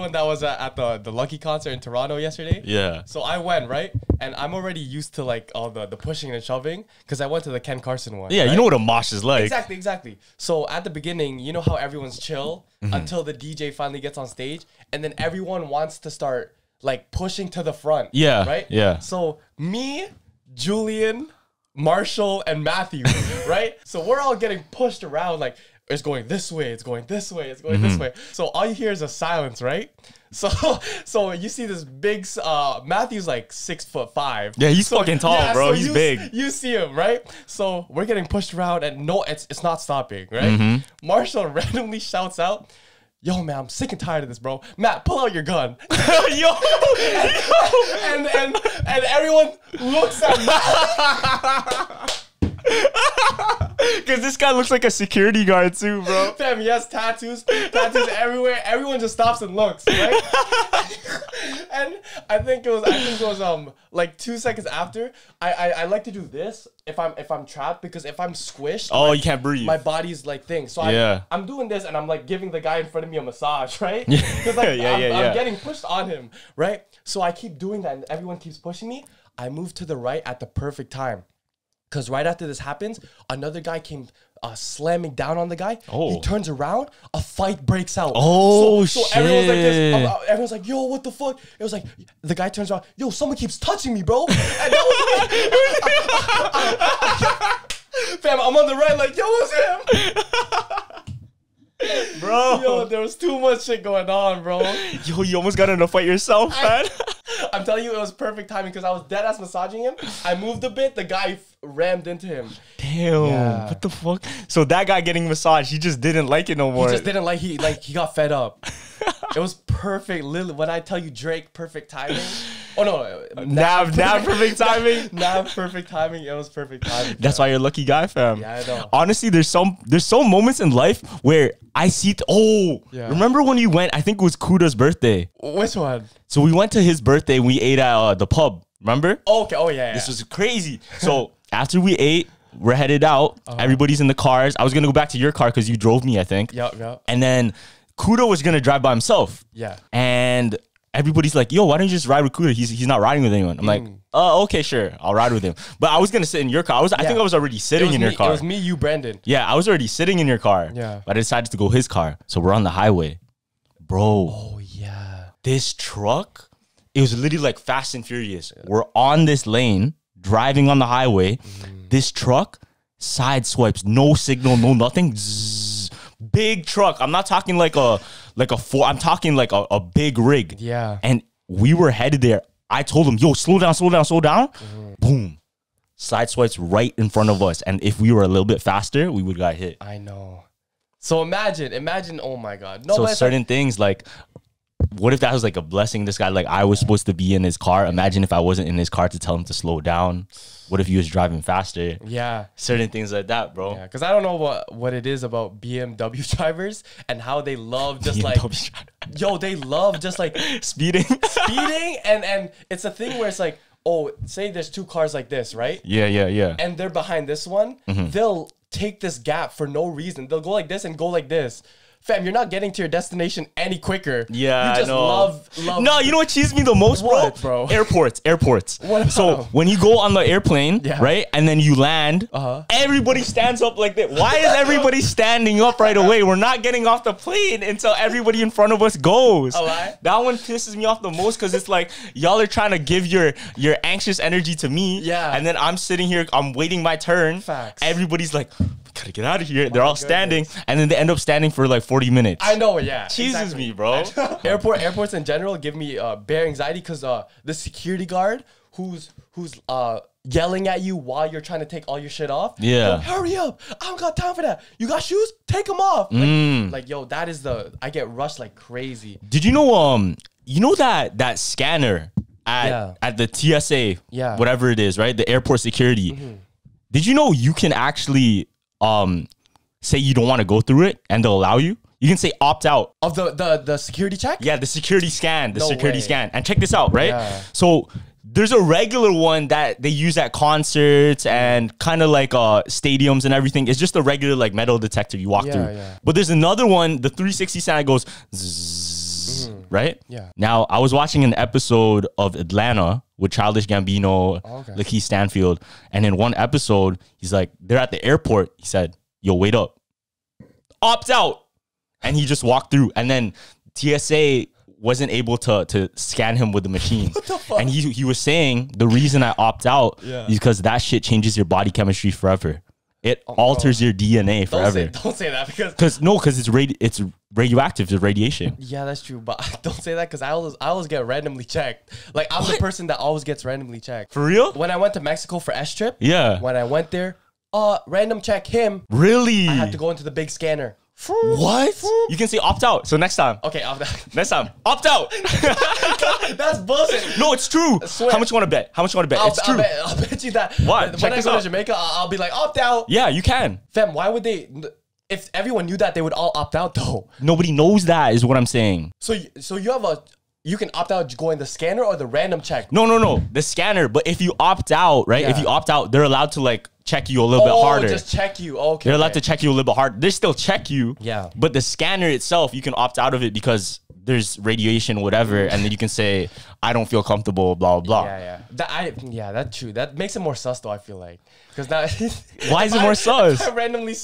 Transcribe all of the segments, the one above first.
everyone that was at, at the the Lucki concert in Toronto yesterday. Yeah. So I went right, and I'm already used to like all the the pushing and shoving because I went to the Ken Carson one. Yeah, right? you know what a mosh is like. Exactly, exactly. So at the beginning, you know how everyone's chill Mm-hmm. until the DJ finally gets on stage, and then everyone wants to start like pushing to the front. Yeah, Right. yeah. So me, Julian, Marshall, and Matthew. right. So we're all getting pushed around like. It's going this way. It's going this way. It's going this Mm-hmm. way. So all you hear is a silence, right? So, so you see this big. uh Matthew's like six foot five. Yeah, he's fucking tall, bro. He's you, big. You see him, right? So we're getting pushed around, and no, it's it's not stopping, right? Mm-hmm. Marshall randomly shouts out, "Yo, man, I'm sick and tired of this, bro. Matt, pull out your gun." Yo, and and and everyone looks at Matt. because this guy looks like a security guard too, bro. Fam, he has tattoos, tattoos everywhere. Everyone just stops and looks, right? and I think it was, I think it was um like two seconds after. I, I I like to do this if I'm if I'm trapped because if I'm squished, Oh, you can't breathe. my body's like thing. So Yeah. I, I'm doing this and I'm like giving the guy in front of me a massage, right? Because like Yeah, I'm, yeah, I'm yeah. getting pushed on him, right? So I keep doing that and everyone keeps pushing me. I move to the right at the perfect time. Cause right after this happens, another guy came uh, slamming down on the guy. Oh. He turns around, a fight breaks out. Oh, so, so everyone's like this. shit. uh, Everyone's like, "Yo, what the fuck?" It was like the guy turns around, "Yo, someone keeps touching me, bro." And that was Fam, I'm on the right, like, yo, it's him. bro. Yo, there was too much shit going on, bro. Yo, you almost got in a fight yourself, man. I'm telling you, it was perfect timing because I was dead ass massaging him. I moved a bit, the guy rammed into him. Damn, Yeah. what the fuck? So that guy getting massage, he just didn't like it no more. He just didn't like he like he got fed up. it was perfect. Literally, when I tell you Drake, perfect timing. Oh no, Nav, nav, perfect timing. Nav, perfect timing. It was perfect timing. That's why you're a lucky guy, fam. Yeah, I know. Honestly, there's some there's some moments in life where I see. T- oh, Yeah. remember when you went? I think it was Kuda's birthday. Which one? So we went to his birthday. and We ate at uh, the pub. Remember? Oh, okay. Oh yeah. yeah. This was crazy. So after we ate, we're headed out. Uh-huh. Everybody's in the cars. I was gonna go back to your car because you drove me, I think. Yup, yup. And then Kudo was gonna drive by himself. Yeah. And everybody's like, "Yo, why don't you just ride with Kuda? He's he's not riding with anyone." I'm like, Mm. "Oh, okay, sure, I'll ride with him." But I was gonna sit in your car. I was, I think I was already sitting was in me, your car. It was me, you, Brandon. Yeah, I was already sitting in your car. Yeah. But I decided to go his car. So we're on the highway. Bro, Oh yeah. this truck, it was literally like Fast and Furious. We're on this lane, driving on the highway. Mm-hmm. This truck side swipes, no signal, no nothing. Zzz. Big truck. I'm not talking like a like a four. I'm talking like a, a big rig. Yeah. And we were headed there. I told him, yo, slow down, slow down, slow down. Mm-hmm. Boom. Side swipes right in front of us. And if we were a little bit faster, we would got hit. I know. So imagine, imagine. Oh my God. No, so certain things like what if that was like a blessing this guy like i was supposed to be in his car imagine if i wasn't in his car to tell him to slow down what if he was driving faster yeah. certain things like that bro Yeah, because I don't know what what it is about BMW drivers and how they love just like yo, they love just like speeding speeding and and it's a thing where it's like, oh, say there's two cars like this, right? yeah yeah yeah And they're behind this one, Mm-hmm. they'll take this gap for no reason. They'll go like this and go like this. Fam, you're not getting to your destination any quicker. Yeah, you I just know. love love. no, you know what cheesed me the most, bro? What, bro? Airports, airports. What so when you go on the airplane, Yeah. right, and then you land, Uh-huh. everybody stands up like that. Why is everybody standing up right away? We're not getting off the plane until everybody in front of us goes. A lie? That one pisses me off the most because it's like y'all are trying to give your your anxious energy to me, Yeah. and then I'm sitting here, I'm waiting my turn. Facts. Everybody's like, gotta get out of here. They're all standing, and then they end up standing for like 40 minutes. I know, yeah. Cheeses exactly. me, bro. Airport airports in general give me uh, bare anxiety because uh, the security guard who's who's uh, yelling at you while you're trying to take all your shit off. Yeah. Yo, hurry up! I don't got time for that. You got shoes? Take them off. Like, Mm. like, yo, that is the I get rushed like crazy. Did you know um you know that that scanner at Yeah. at the TSA Yeah. whatever it is, right? The airport security. Did you know you can actually um say you don't want to go through it and they'll allow you? You can say opt out. Of the the the security check? Yeah, the security scan, the No security way. scan. And check this out, right? Yeah. So there's a regular one that they use at concerts and kind of like uh stadiums and everything. It's just a regular like metal detector you walk Yeah, through. yeah. But there's another one, the 360 scan goes zzz, rules, right? Yeah. Now, I was watching an episode of Atlanta with Childish Gambino, Oh, okay. Lakeith Stanfield, and in one episode, he's like, they're at the airport. He said, "Yo, wait up, opt out," and he just walked through, and then TSA wasn't able to to scan him with the machines. And he he was saying the reason I opt out Yeah. is because that shit changes your body chemistry forever. It alters your DNA Oh, Don't say, forever. don't say that because Cause no, cause it's radi- it's radioactive. It's radiation. yeah, that's true. But don't say that because I always I always get randomly checked. Like I'm the person that always gets randomly checked. For real? When I went to Mexico for S trip, Yeah. when I went there, uh, random check him. Really? I had to go into the big scanner. What? You can say opt out. So next time, Okay, I'll, that's next time, opt out. That's bullshit. no, it's true. How much you want to bet? How much you want to bet? I'll, it's I'll true. bet, I'll bet you that. What? When, Check I go out. to Jamaica, I'll, I'll be like opt out. Yeah, you can. Fam, why would they? If everyone knew that, they would all opt out though. Nobody knows that is what I'm saying. So, so you have a, you can opt out going the scanner or the random check. No, no, no. The scanner. But if you opt out, right? If you opt out, they're allowed to like check you a little oh, bit harder. just check you. Okay. they're allowed okay. to check you a little bit hard. They still check you. Yeah. But the scanner itself, you can opt out of it because there's radiation, whatever, and then you can say, I don't feel comfortable, blah blah blah. Yeah, yeah. That I yeah, that's true. That makes it more sus though. I feel like because now Why is it more I- sus? I randomly,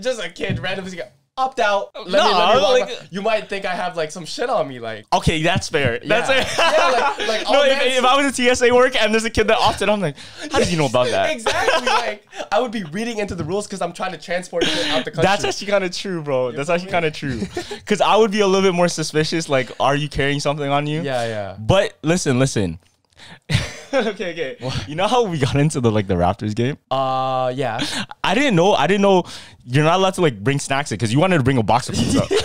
just a kid randomly go, opt out. Let me, No, let me walk like- by." you might think I have like some shit on me, like. Okay, that's fair. That's Yeah. it. Yeah, like- like, no, oh, if, man, if I was a TSA work and there's a kid that opted, I'm like, how did you know about that? Exactly. like I would be reading into the rules because I'm trying to transport it out the country. That's actually kind of true, bro. That's actually kind of true. Because I would be a little bit more suspicious. Like, are you carrying something on you? yeah, yeah. But listen, listen. okay, okay. You know how we got into the like the Raptors game? Uh, yeah. I didn't know. I didn't know you're not allowed to like bring snacks in because you wanted to bring a box of pizza.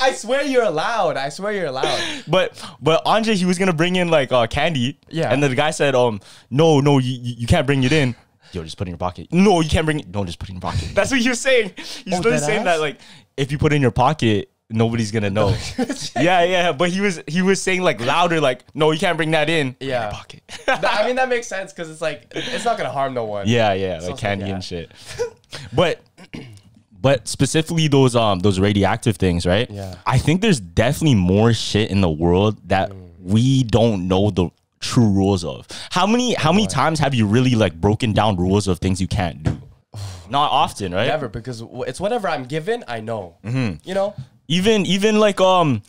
I swear you're allowed. I swear you're allowed. but but Andre he was gonna bring in like uh, candy. Yeah. And then the guy said, um, no, no, you you you can't bring it in. Yo, just put it in your pocket. No, you can't bring it. No, just put it in your pocket. That's what you're saying. He's Oh, literally saying ass? that like if you put it in your pocket, nobody's gonna know. yeah, yeah. But he was he was saying like louder, like, no, you can't bring that in. Yeah. pocket. I mean that makes sense because it's like it's not gonna harm no one. yeah, yeah, like it's like, candy yeah. and shit. but but specifically those um those radioactive things, right? Yeah. I think there's definitely more shit in the world that Mm. we don't know the true rules of. How many how many times have you really like broken down rules of things you can't do? Not often, right? Never because it's whatever I'm given, I know. Mm-hmm. You know. Even even like um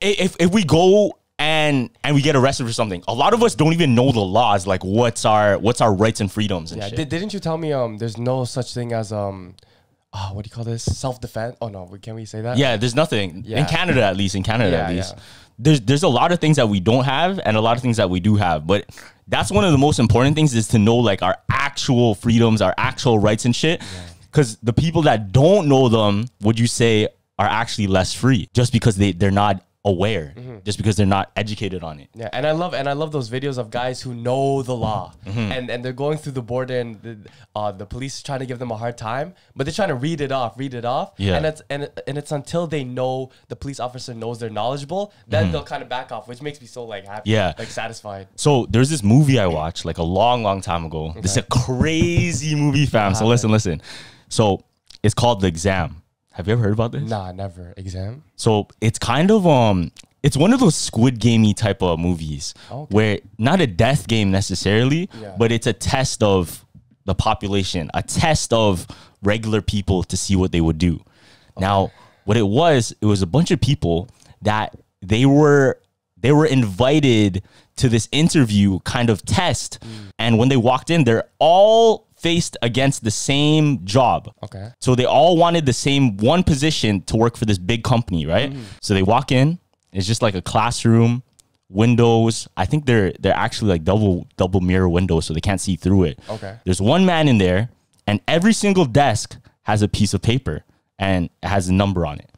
if if we go and and we get arrested for something, a lot of us don't even know the laws, like what's our what's our rights and freedoms and Yeah. shit. Did, didn't you tell me um there's no such thing as um ah what do you call this self defense? Oh no, can we say that? Yeah, there's nothing in Canada at least. In Canada Yeah, at least, yeah. there's there's a lot of things that we don't have and a lot of things that we do have. But that's one of the most important things is to know like our actual freedoms, our actual rights and shit. Because the people that don't know them, would you say, are actually less free just because they they're not aware, Mm-hmm. just because they're not educated on it. Yeah, and I love and I love those videos of guys who know the law Mm-hmm. and and they're going through the border and the, uh, the police is trying to give them a hard time, but they're trying to read it off, read it off. Yeah. and it's and and it's until they know the police officer knows they're knowledgeable, then they'll kind of back off, which makes me so like happy, Mm-hmm. Yeah. like satisfied. So there's this movie I watched like a long, long time ago. This is a crazy movie, fam. So listen, listen. So it's called The Exam. Have you ever heard about this? Nah, never exam. So it's kind of um it's one of those squid gamey type of movies Okay. where not a death game necessarily, Yeah. but it's a test of the population, a test of regular people to see what they would do. Now, what it was, it was a bunch of people that they were they were invited to this interview kind of test. And when they walked in, they're all faced against the same job. Okay. So they all wanted the same one position to work for this big company, right? Mm-hmm. So they walk in, it's just like a classroom, windows. I think they're they're actually like double double mirror windows so they can't see through it. Okay. There's one man in there and every single desk has a piece of paper and it has a number on it.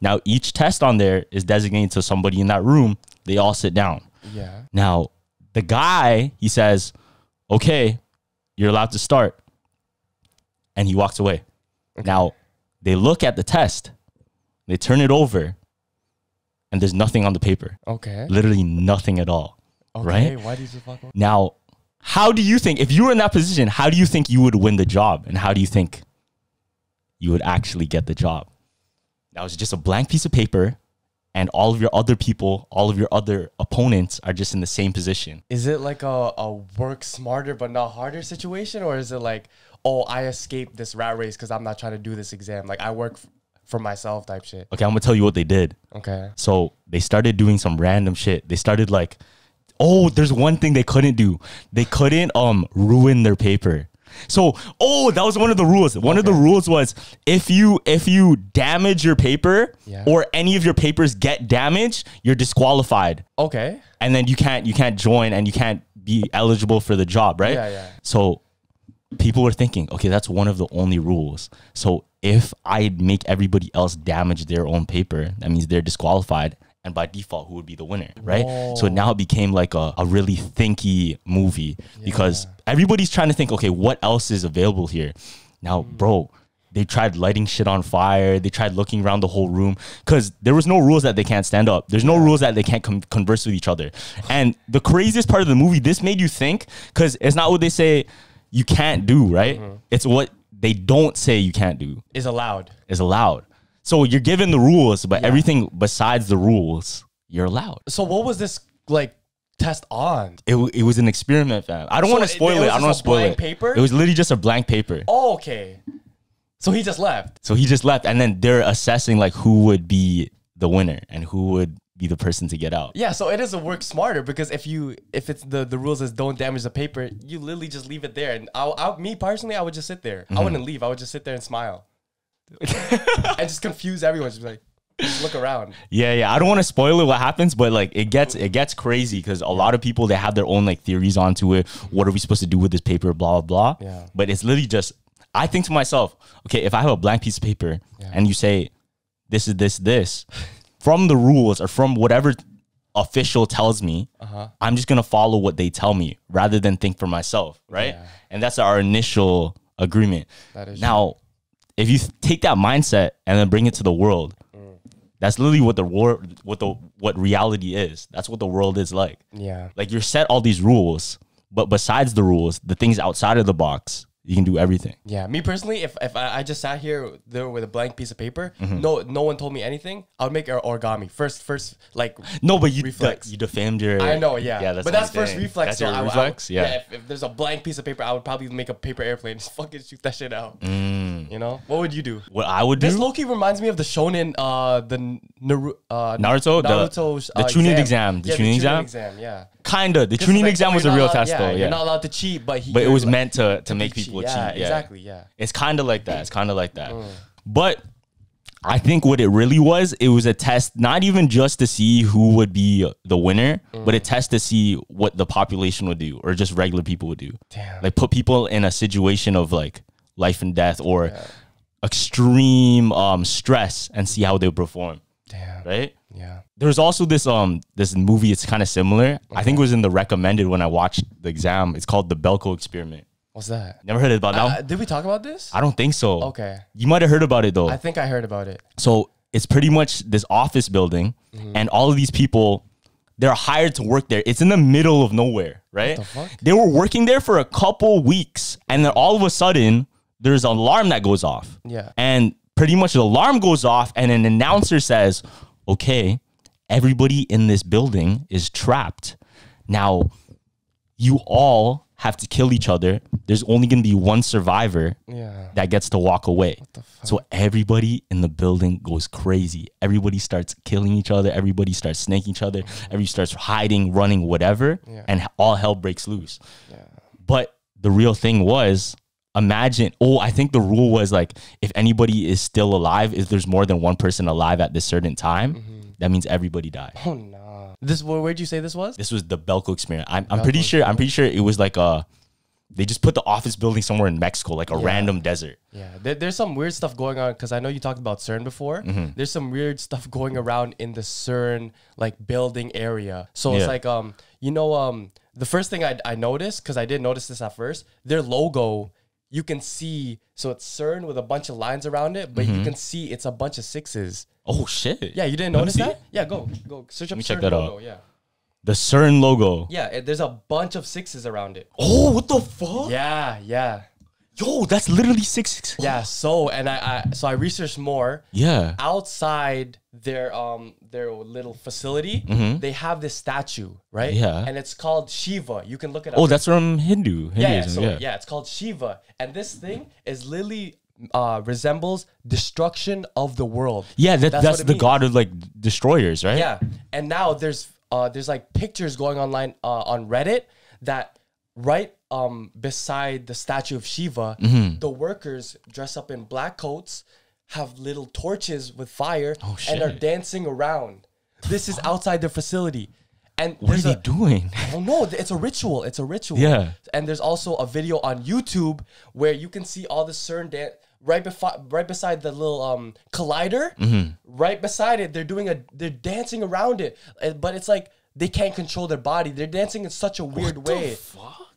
Now each test on there is designated to somebody in that room. They all sit down. Yeah. Now, the guy, he says, okay, you're allowed to start. And he walks away. Now, they look at the test, they turn it over, and there's nothing on the paper. Okay. Literally nothing at all. Okay. Right? Why did you fuck? Now, how do you think, if you were in that position, how do you think you would win the job? And how do you think you would actually get the job? Now, it's just a blank piece of paper and all of your other people, all of your other opponents are just in the same position. Is it like a, a work smarter but not harder situation, or is it like, oh, I escaped this rat race because I'm not trying to do this exam? Like I work for myself type shit. Okay, I'm gonna tell you what they did. Okay. So they started doing some random shit. They started like, oh, there's one thing they couldn't do. They couldn't um ruin their paper. So, oh, that was one of the rules. One of the rules was if you if you damage your paper Yeah. or any of your papers get damaged, you're disqualified. Okay. And then you can't you can't join and you can't be eligible for the job, right? Yeah, yeah. So people were thinking, okay, that's one of the only rules. So if I make everybody else damage their own paper, that means they're disqualified. And by default, who would be the winner, right? So now it became like a, a really thinky movie because everybody's trying to think, okay, what else is available here? Now, hmm. bro, they tried lighting shit on fire. They tried looking around the whole room because there was no rules that they can't stand up. There's no rules that they can't com- converse with each other. And the craziest part of the movie, this made you think because it's not what they say you can't do, right? Mm-hmm. It's what they don't say you can't do Is allowed. is allowed. So you're given the rules, but everything besides the rules, you're allowed. So what was this like test on? It, it was an experiment, fam. I don't So want to spoil it it. I don't want to spoil it. paper? It was literally just a blank paper. Oh, okay. So he just left. So he just left, and then they're assessing like who would be the winner and who would be the person to get out. Yeah, so it is a work smarter because if you if it's the the rules is don't damage the paper, you literally just leave it there. And I, I me personally, I would just sit there. Mm-hmm. I wouldn't leave. I would just sit there and smile, and just confuse everyone. Just like, just look around. Yeah, yeah. I don't want to spoil it what happens, but like it gets it gets crazy because a lot of people they have their own like theories onto it. What are we supposed to do with this paper? Blah blah blah. Yeah. But it's literally just I think to myself, okay, if I have a blank piece of paper and you say this is this this from the rules or from whatever official tells me, Uh-huh. I'm just gonna follow what they tell me rather than think for myself, right? Yeah. And that's our initial agreement. That is now, if you take that mindset and then bring it to the world. That's literally what the world, what the what reality is. That's what the world is like. Yeah. Like you're set all these rules, but besides the rules, the things outside of the box, you can do everything. Yeah, me personally, if, if I, I just sat here there with a blank piece of paper, Mm-hmm. no no one told me anything, I would make an origami first. First, like No, but you Reflex. you defamed your. I know, yeah, yeah. That's but that's first reflex. That's so your I, I- reflex. yeah. if, if there's a blank piece of paper, I would probably make a paper airplane. Just fucking shoot that shit out. Mm. You know, what would you do? What I would do. This Loki reminds me of the shonen, uh, the Naru- uh, Naruto? The- Naruto's, the uh, Chunin exam. The yeah, Chunin the exam? exam, yeah. Kinda. The it's like, exam was a real allowed- test, yeah, though. You're not allowed to cheat, but he. but it was like- meant to to make cheat. people Yeah, cheat. Yeah, exactly, yeah. It's kind of like that. It's kind of like that. Mm. But I think what it really was, it was a test, not even just to see who would be the winner, Mm. but a test to see what the population would do or just regular people would do. Damn. Like put people in a situation of like life and death or extreme um, stress and see how they perform. Damn. Right? Yeah. There's also this um this movie. It's kind of similar. I think it was in the recommended when I watched the exam. It's called the Belko Experiment. What's that? Never heard about that? Uh, did we talk about this? I don't think so. Okay. You might have heard about it though. I think I heard about it. so it's pretty much this office building, Mm-hmm. and all of these people, they're hired to work there. It's in the middle of nowhere, right? the fuck? They were working there for a couple weeks, and then all of a sudden, there's an alarm that goes off. Yeah. And pretty much the alarm goes off, and an announcer says, "Okay, everybody in this building is trapped. Now, you all have to kill each other. There's only going to be one survivor Yeah. that gets to walk away. So everybody in the building goes crazy. Everybody starts killing each other. Everybody starts snaking each other. Everybody starts hiding, running, whatever, Yeah. and all hell breaks loose. But the real thing was imagine oh i think the rule was like if anybody is still alive if there's more than one person alive at this certain time that means everybody died Oh no. This where where'd you say this was? this was the belko experiment i'm, I'm pretty sure i'm pretty sure it was like a they just put the office building somewhere in mexico like a random desert Yeah, there, there's some weird stuff going on because I know you talked about CERN before. Mm-hmm. There's some weird stuff going around in the CERN like building area. So it's like um, you know um, the first thing I I noticed because I didn't notice this at first. Their logo, you can see. So it's CERN with a bunch of lines around it, but you can see it's a bunch of sixes. oh shit Yeah, you didn't notice that? Yeah, go go search up Let me CERN check that logo. out. Yeah, the cern logo yeah. It, there's a bunch of sixes around it. oh what the fuck Yeah, yeah. Yo, that's literally six. Yeah. So and I, I so I researched more. Yeah. outside their um their little facility, they have this statue, right? Mm-hmm. Yeah. And it's called Shiva. You can look it up. Oh, that's from Hindu. yeah, yeah, so, yeah. yeah. it's called Shiva. And this thing is literally uh resembles destruction of the world. Yeah, that, That's that's, the means. god of like destroyers, right? Yeah. And now there's uh there's like pictures going online uh, on Reddit that right um beside the statue of Shiva, Mm-hmm. the workers dress up in black coats, have little torches with fire, and are Oh, dancing around. This is outside their facility. And What are they a, doing? Oh no, it's a ritual. It's a ritual. Yeah. And there's also a video on YouTube where you can see all the CERN dance right before right beside the little um collider. Mm-hmm. Right beside it, they're doing a they're dancing around it. Uh, But it's like they can't control their body. They're dancing in such a weird way.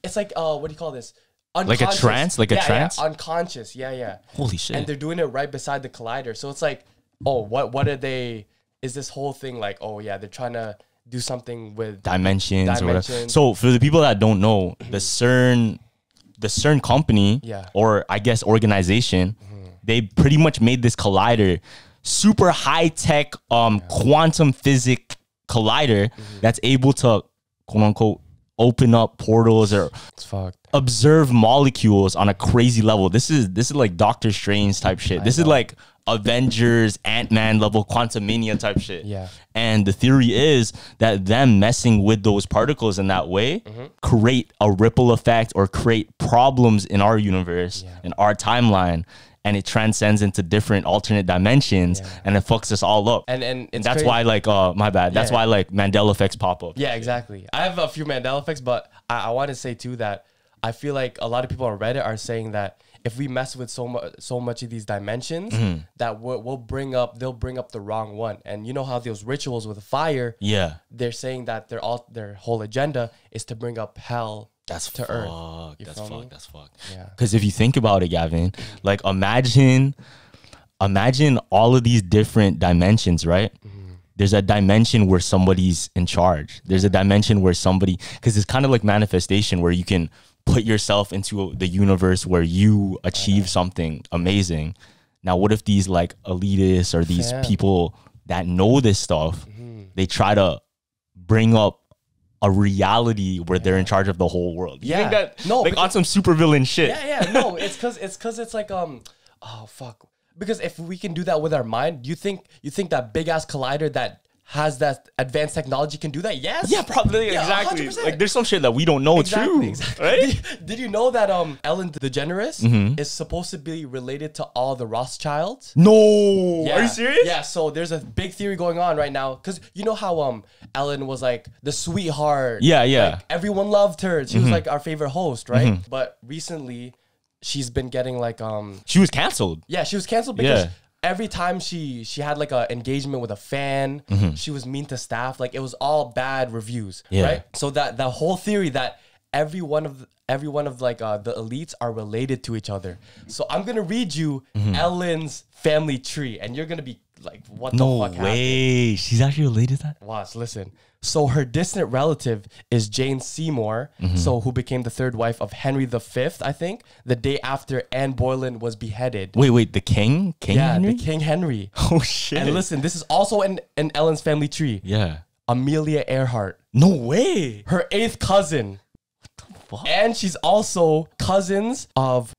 It's like uh what do you call this? Like a trance? Like a Yeah, yeah, trance? unconscious. Yeah, yeah. Holy shit. And they're doing it right beside the collider. So it's like, oh, what what are they is this whole thing like, oh yeah, they're trying to do something with dimensions, or whatever. Dimensions. So for the people that don't know, the CERN, the CERN company, Yeah. Mm-hmm. or I guess organization, they pretty much made this collider, super high tech, um, quantum physics collider Mm-hmm. that's able to quote unquote open up portals or it's fucked. observe molecules on a crazy level. This is this is like Doctor Strange type shit. This is like Avengers, Ant Man level, Quantumania type shit. Yeah. And the theory is that them messing with those particles in that way Mm-hmm. create a ripple effect or create problems in our universe, in our timeline. And it transcends into different alternate dimensions, and it fucks us all up. And and it's that's crazy. why, like, uh, my bad. That's Yeah. why, like, Mandela effects pop up. Yeah, exactly. I have a few Mandela effects, but I, I want to say too that I feel like a lot of people on Reddit are saying that if we mess with so much so much of these dimensions, Mm-hmm. that we'll, we'll bring up they'll bring up the wrong one. And you know how those rituals with fire, Yeah. they're saying that their all their whole agenda is to bring up hell That's to fuck. earth. That's fuck. me? That's fuck. Yeah. Because if you think about it, Gavin, like imagine, imagine all of these different dimensions, right? Mm-hmm. There's a dimension where somebody's in charge. There's a dimension where somebody, because it's kind of like manifestation where you can put yourself into the universe where you achieve uh-huh. something amazing. Now, what if these like elitists or these Fam. people that know this stuff, mm-hmm. they try to bring up a reality where they're in charge of the whole world. You think Yeah. that No, like because- on some supervillain shit. Yeah, yeah. No, it's cause it's cause it's like um oh fuck. Because if we can do that with our mind, you think you think that big ass collider that has that advanced technology can do that? Yes. Yeah, probably Yeah, exactly. 100%. Like there's some shit that we don't know Exactly, true, exactly. right? Did, did you know that um Ellen DeGeneres Mm-hmm. is supposed to be related to all the Rothschilds? No, Yeah. are you serious? Yeah, so there's a big theory going on right now because you know how um Ellen was like the sweetheart. Yeah, yeah. Mm-hmm. Like, everyone loved her. She was like our favorite host, right? But recently, she's been getting like um She was canceled. yeah, she was canceled because Yeah. Every time she she had like a engagement with a fan, she was mean to staff. Like it was all bad reviews, Mm-hmm. Yeah. right? So that the whole theory that every one of every one of like uh, the elites are related to each other. So I'm gonna read you Mm-hmm. Ellen's family tree, and you're gonna be like, what No the fuck happened? way. She's actually related to that. Watch, listen. So her distant relative is Jane Seymour, Mm-hmm. so who became the third wife of Henry V, I think, the day after Anne Boleyn was beheaded. Wait, wait. The king, King Yeah, Henry. the King Henry. Oh shit. And listen, this is also in, in Ellen's family tree. yeah. Amelia Earhart, No way. her eighth cousin. What the fuck? And she's also cousins of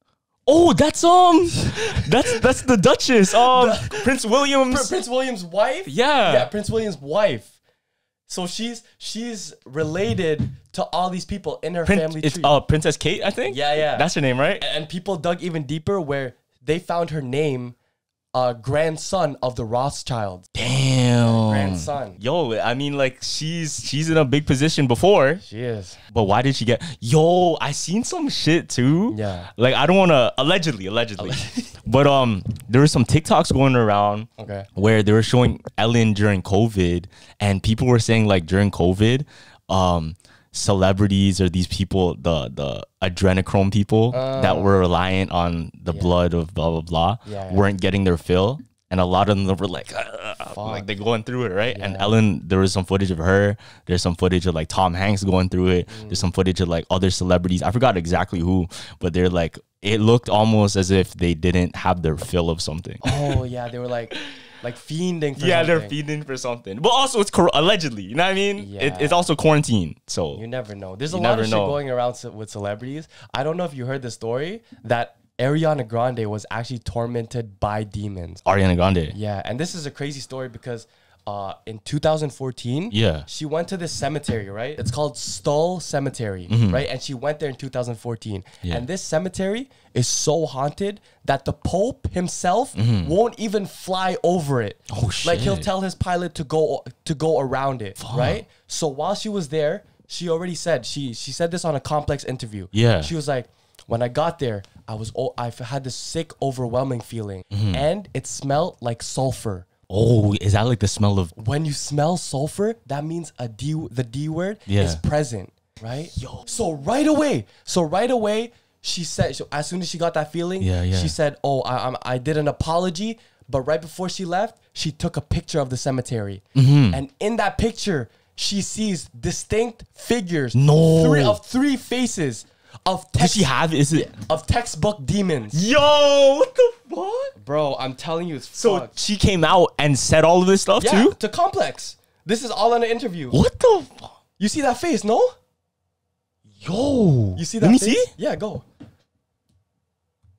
Oh, that's um, that's that's the Duchess. Um, Prince William's. Pr- Prince William's wife. Yeah. Yeah, Prince William's wife. So she's she's related to all these people in her Prin- family it's tree. uh Princess Kate, I think. Yeah, yeah. That's her name, right? and people dug even deeper where they found her name, uh, grandson of the Rothschilds. Damn. Grandson. Yo, I mean, like she's she's in a big position before, She is. but why did she get? Yo, I seen some shit too. Yeah. Like I don't want to allegedly, allegedly, but um, there were some TikToks going around. Okay. Where they were showing Ellen during COVID, and people were saying like during COVID, um, celebrities or these people, the the adrenochrome people that were reliant on the blood of blah blah blah. Yeah, yeah. weren't getting their fill, and a lot of them were like, like they're going through it, right? And Ellen, there was some footage of her. There's some footage of like Tom Hanks going through it. Mm. There's some footage of like other celebrities. I forgot exactly who, but they're like it looked almost as if they didn't have their fill of something. Oh yeah, they were like like fiending for yeah, they're something. feeding for something. But also, it's cor- allegedly. You know what I mean? It, Yeah. it's also quarantine. So You never know. There's a You lot never of shit going around ce- with celebrities. I don't know if you heard the story that Ariana Grande was actually tormented by demons. Ariana Grande. Yeah, and this is a crazy story because uh, in 2014, Yeah. she went to this cemetery, right? It's called Stull Cemetery, right? And she went there in 2014. Mm-hmm. Yeah. And this cemetery is so haunted that the Pope himself Mm-hmm. won't even fly over it. Oh, shit! Like he'll tell his pilot to go to go around it, right? So while she was there, she already said she she said this on a complex interview. Yeah. She was like, when I got there, I was oh, I had this sick, overwhelming feeling, Mm-hmm. and it smelled like sulfur. Oh, is that like the smell of? When you smell sulfur, that means a D the D word Yeah. is present, right? Yo. So right away, so right away, she said so as soon as she got that feeling, Yeah, yeah. she said, "Oh, I I'm, I did an apology." But right before she left, she took a picture of the cemetery, Mm-hmm. and in that picture, she sees distinct figures, No. three of three faces of Does she have? Is it? of textbook demons. Yo, what the fuck? Bro, I'm telling you, it's So fucked. she came out and said all of this stuff yeah, too. to complex. This is all in an interview. What the? Fuck? You see that face, no? Yo, You see that Let me face? see. Yeah, go.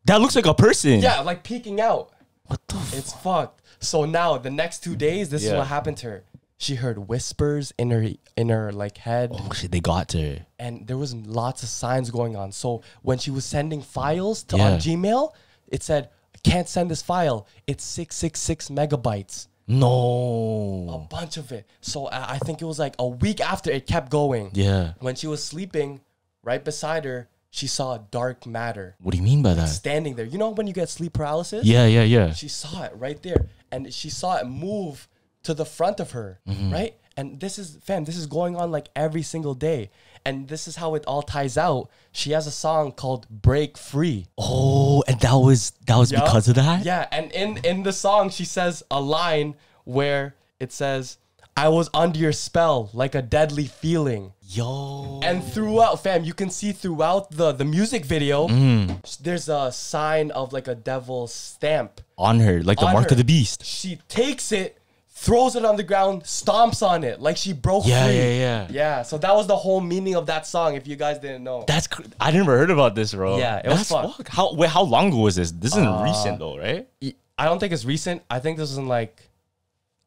That looks like a person. Yeah, like peeking out. What the? F- It's fucked. So now the next two days, this is what happened to her. She heard whispers in her in her like head, oh shit! They got to her. and there was lots of signs going on. So when she was sending files to Yeah. on Gmail, it said, "Can't send this file. It's six six six megabytes." No. A bunch of it. So I I think it was like a week after it kept going. Yeah. When she was sleeping, right beside her, she saw a dark matter What do you mean by that? standing there. You know when you get sleep paralysis? Yeah, yeah, yeah. She saw it right there. And she saw it move to the front of her, Mm-hmm. right? And this is, fam, this is going on like every single day. And this is how it all ties out. She has a song called Break Free. Oh, and that was that was Yeah. because of that. Yeah. And in, in the song, she says a line where it says, I was under your spell like a deadly feeling. Yo. And throughout, fam, you can see throughout the, the music video, Mm. there's a sign of like a devil stamp. on her, like the mark her. of the beast. She takes it, throws it on the ground, stomps on it like she broke Yeah, free. yeah, yeah. Yeah, so that was the whole meaning of that song. If you guys didn't know, That's cr- I never heard about this, bro. Yeah, it was That's fun. Uh, fuck. How wait, how long ago was this? This isn't recent though, right? I don't think it's recent. I think this is in like,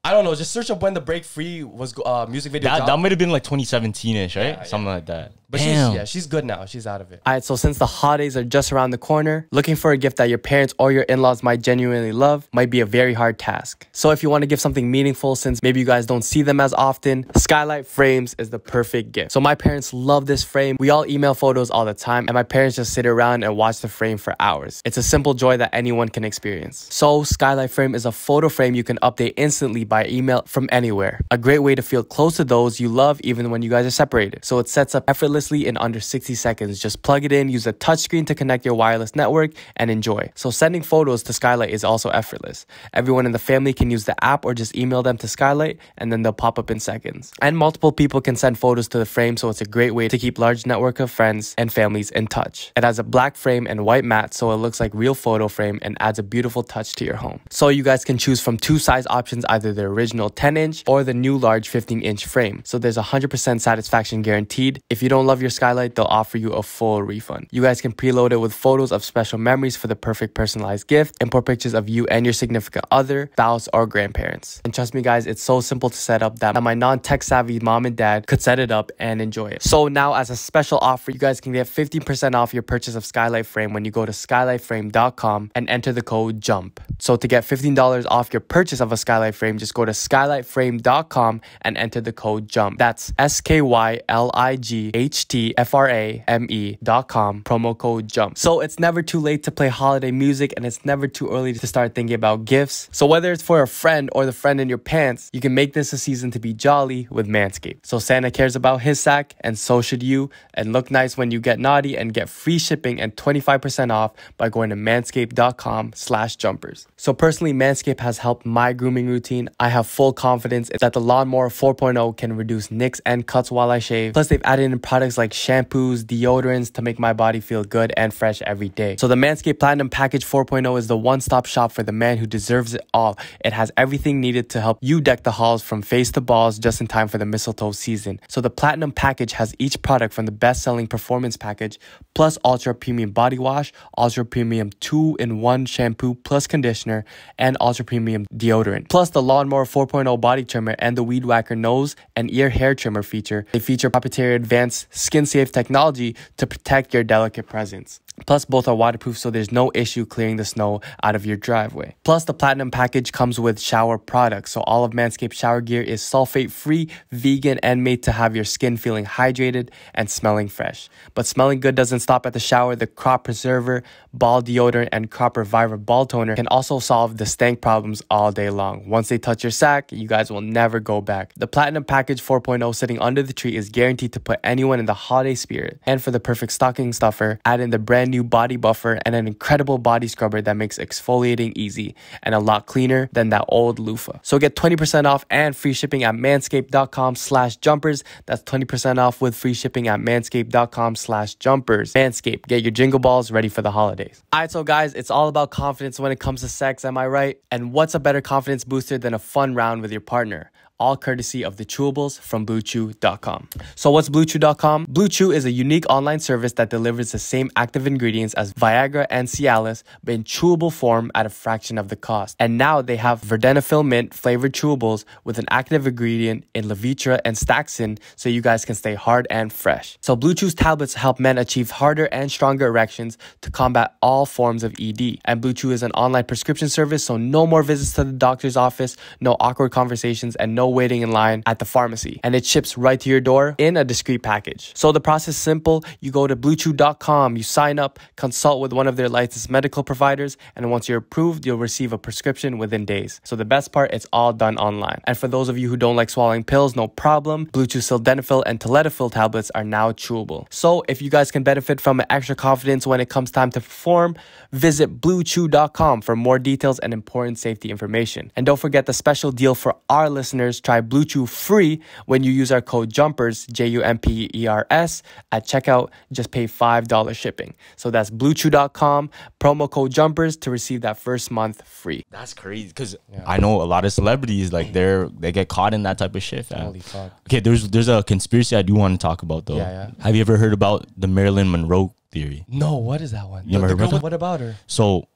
I don't know. Just search up when the Break Free was uh, music video. That that might have been like 2017ish, right? yeah. Something like that. but Damn. she's yeah, she's good now. She's out of it. All right, so since the holidays are just around the corner, looking for a gift that your parents or your in laws might genuinely love might be a very hard task. So, if you want to give something meaningful, since maybe you guys don't see them as often, Skylight Frames is the perfect gift. So, my parents love this frame. We all email photos all the time, and my parents just sit around and watch the frame for hours. It's a simple joy that anyone can experience. So, Skylight Frame is a photo frame you can update instantly by email from anywhere. A great way to feel close to those you love even when you guys are separated. So, it sets up effortlessly in under 60 seconds. Just plug it in, use a touchscreen to connect your wireless network, and enjoy. So, sending photos to Skylight is also effortless. Everyone in the family can use the app or just email them to Skylight, and then they'll pop up in seconds. And multiple people can send photos to the frame, so it's a great way to keep large network of friends and families in touch. It has a black frame and white mat so it looks like real photo frame and adds a beautiful touch to your home. So you guys can choose from two size options, either the original 10 inch or the new large 15 inch frame. So there's 100% satisfaction guaranteed. If you don't love your Skylight, they'll offer you a full refund. You guys can preload it with photos of special memories for the perfect personalized gift, import pictures of you and your significant other, spouse, or grandparents. And trust me, guys, it's so simple to set up that my non tech savvy mom and dad could set it up and enjoy it. So now, as a special offer, you guys can get 15% off your purchase of Skylight Frame when you go to skylightframe.com and enter the code JUMP. So to get $15 off your purchase of a Skylight Frame, just go to skylightframe.com and enter the code JUMP. That's S K Y L I G H T F R A M E.com, promo code JUMP. So it's never too late to play holiday music and it's never too early to start thinking about gifts. So whether it's for a friend or the friend in your pants, you can make this a season to be jolly with Manscaped. So Santa cares about his sack and so should you. And look nice when you get naughty and get free shipping and 25% off by going to manscaped.com slash jumpers. So personally, Manscaped has helped my grooming routine. I have full confidence that the Lawnmower 4.0 can reduce nicks and cuts while I shave. Plus, they've added in products like shampoos, deodorants to make my body feel good and fresh every day. So the Manscaped Platinum Package 4.0 is the one-stop shop for the man who deserves it all. It has everything needed to help you deck the halls from face to balls just in time for the mistletoe season. So the Platinum Package has each product from the best-selling Performance Package, plus Ultra Premium Body Wash, Ultra Premium 2-in-1 shampoo plus conditioner, and Ultra Premium deodorant. Plus the Lawnmower 4.0 body trimmer and the Weed Whacker nose and ear hair trimmer feature. They feature proprietary advanced skin-safe technology to protect your delicate presence. Plus, both are waterproof, so there's no issue clearing the snow out of your driveway. Plus, the Platinum package comes with shower products, so all of Manscaped shower gear is sulfate free, vegan, and made to have your skin feeling hydrated and smelling fresh. But smelling good doesn't stop at the shower. The Crop Preserver, Ball Deodorant, and Crop Reviver Ball Toner can also solve the stank problems all day long. Once they touch your sack, you guys will never go back. The Platinum Package 4.0 sitting under the tree is guaranteed to put anyone in the holiday spirit. And for the perfect stocking stuffer, add in the brand new body buffer and an incredible body scrubber that makes exfoliating easy and a lot cleaner than that old loofah. So get 20% off and free shipping at manscaped.com slash jumpers. That's 20% off with free shipping at manscaped.com slash jumpers. Manscaped, get your jingle balls ready for the holidays. All right, so guys, it's all about confidence when it comes to sex, am I right? And what's a better confidence booster than a fun round with your partner? All courtesy of the chewables from bluechew.com. So what's bluechew.com? Bluechew is a unique online service that delivers the same active ingredients as Viagra and Cialis, but in chewable form at a fraction of the cost. And now they have Vardenafil mint flavored chewables with an active ingredient in Levitra and Staxyn so you guys can stay hard and fresh. So Blue Chew's tablets help men achieve harder and stronger erections to combat all forms of ED. And Bluechew is an online prescription service, so no more visits to the doctor's office, no awkward conversations, and no waiting in line at the pharmacy. And it ships right to your door in a discreet package. So the process is simple. You go to bluechew.com, you sign up, consult with one of their licensed medical providers, and once you're approved, you'll receive a prescription within days. So the best part, it's all done online. And for those of you who don't like swallowing pills, no problem. Bluechew sildenafil and tadalafil tablets are now chewable. So if you guys can benefit from extra confidence when it comes time to perform, visit bluechew.com for more details and important safety information. And don't forget the special deal for our listeners. Try Blue Chew free when you use our code JUMPERS, J U M P E R S, at checkout. Just pay $5 shipping. So that's bluechew.com, promo code JUMPERS to receive that first month free. That's crazy because I know a lot of celebrities like they're they get caught in that type of shit. fam. Holy fuck. Okay, there's there's a conspiracy I do want to talk about though. Yeah, yeah. Have you ever heard about the Marilyn Monroe theory? No, what is that one? You never The- the heard about girl- that? What about her? So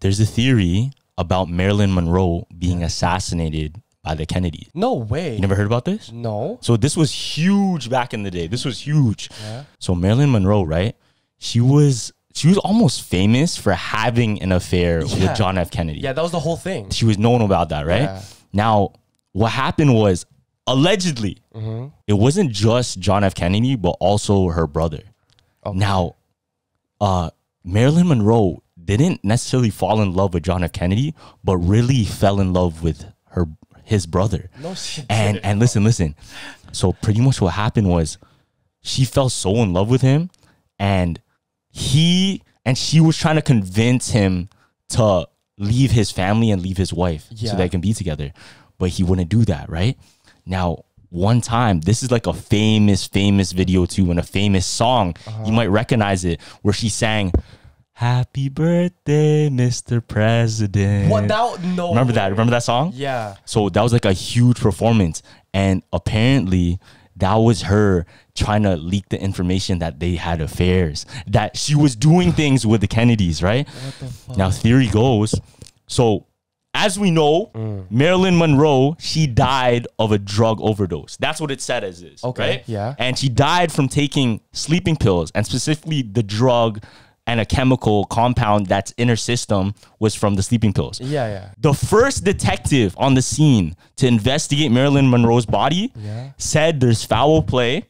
there's a theory about Marilyn Monroe being assassinated by the Kennedys. No way. You never heard about this? No. So this was huge back in the day. This was huge. Yeah. So Marilyn Monroe, right? She was she was almost famous for having an affair Yeah. with John F. Kennedy. Yeah, that was the whole thing. She was known about that, right? Yeah. Now, what happened was allegedly Mm-hmm. it wasn't just John F. Kennedy, but also her brother. Okay. Now, uh, Marilyn Monroe didn't necessarily fall in love with John F. Kennedy, but really fell in love with his brother. No shit. And and listen, listen. So pretty much what happened was she fell so in love with him and he and she was trying to convince him to leave his family and leave his wife Yeah. so they can be together. But he wouldn't do that, right? Now, one time, this is like a famous, famous video too, and a famous song. Uh-huh. You might recognize it, where she sang, Happy birthday, Mr. President. What that? No. Remember that? Remember that song? Yeah. So that was like a huge performance. And apparently, that was her trying to leak the information that they had affairs, that she was doing things with the Kennedys, right? The Now, theory goes so, as we know, Mm. Marilyn Monroe, she died of a drug overdose. That's what it said as is. Okay, Right? yeah. And she died from taking sleeping pills, and specifically the drug and a chemical compound that's in her system was from the sleeping pills. Yeah, yeah. The first detective on the scene to investigate Marilyn Monroe's body Yeah. said there's foul play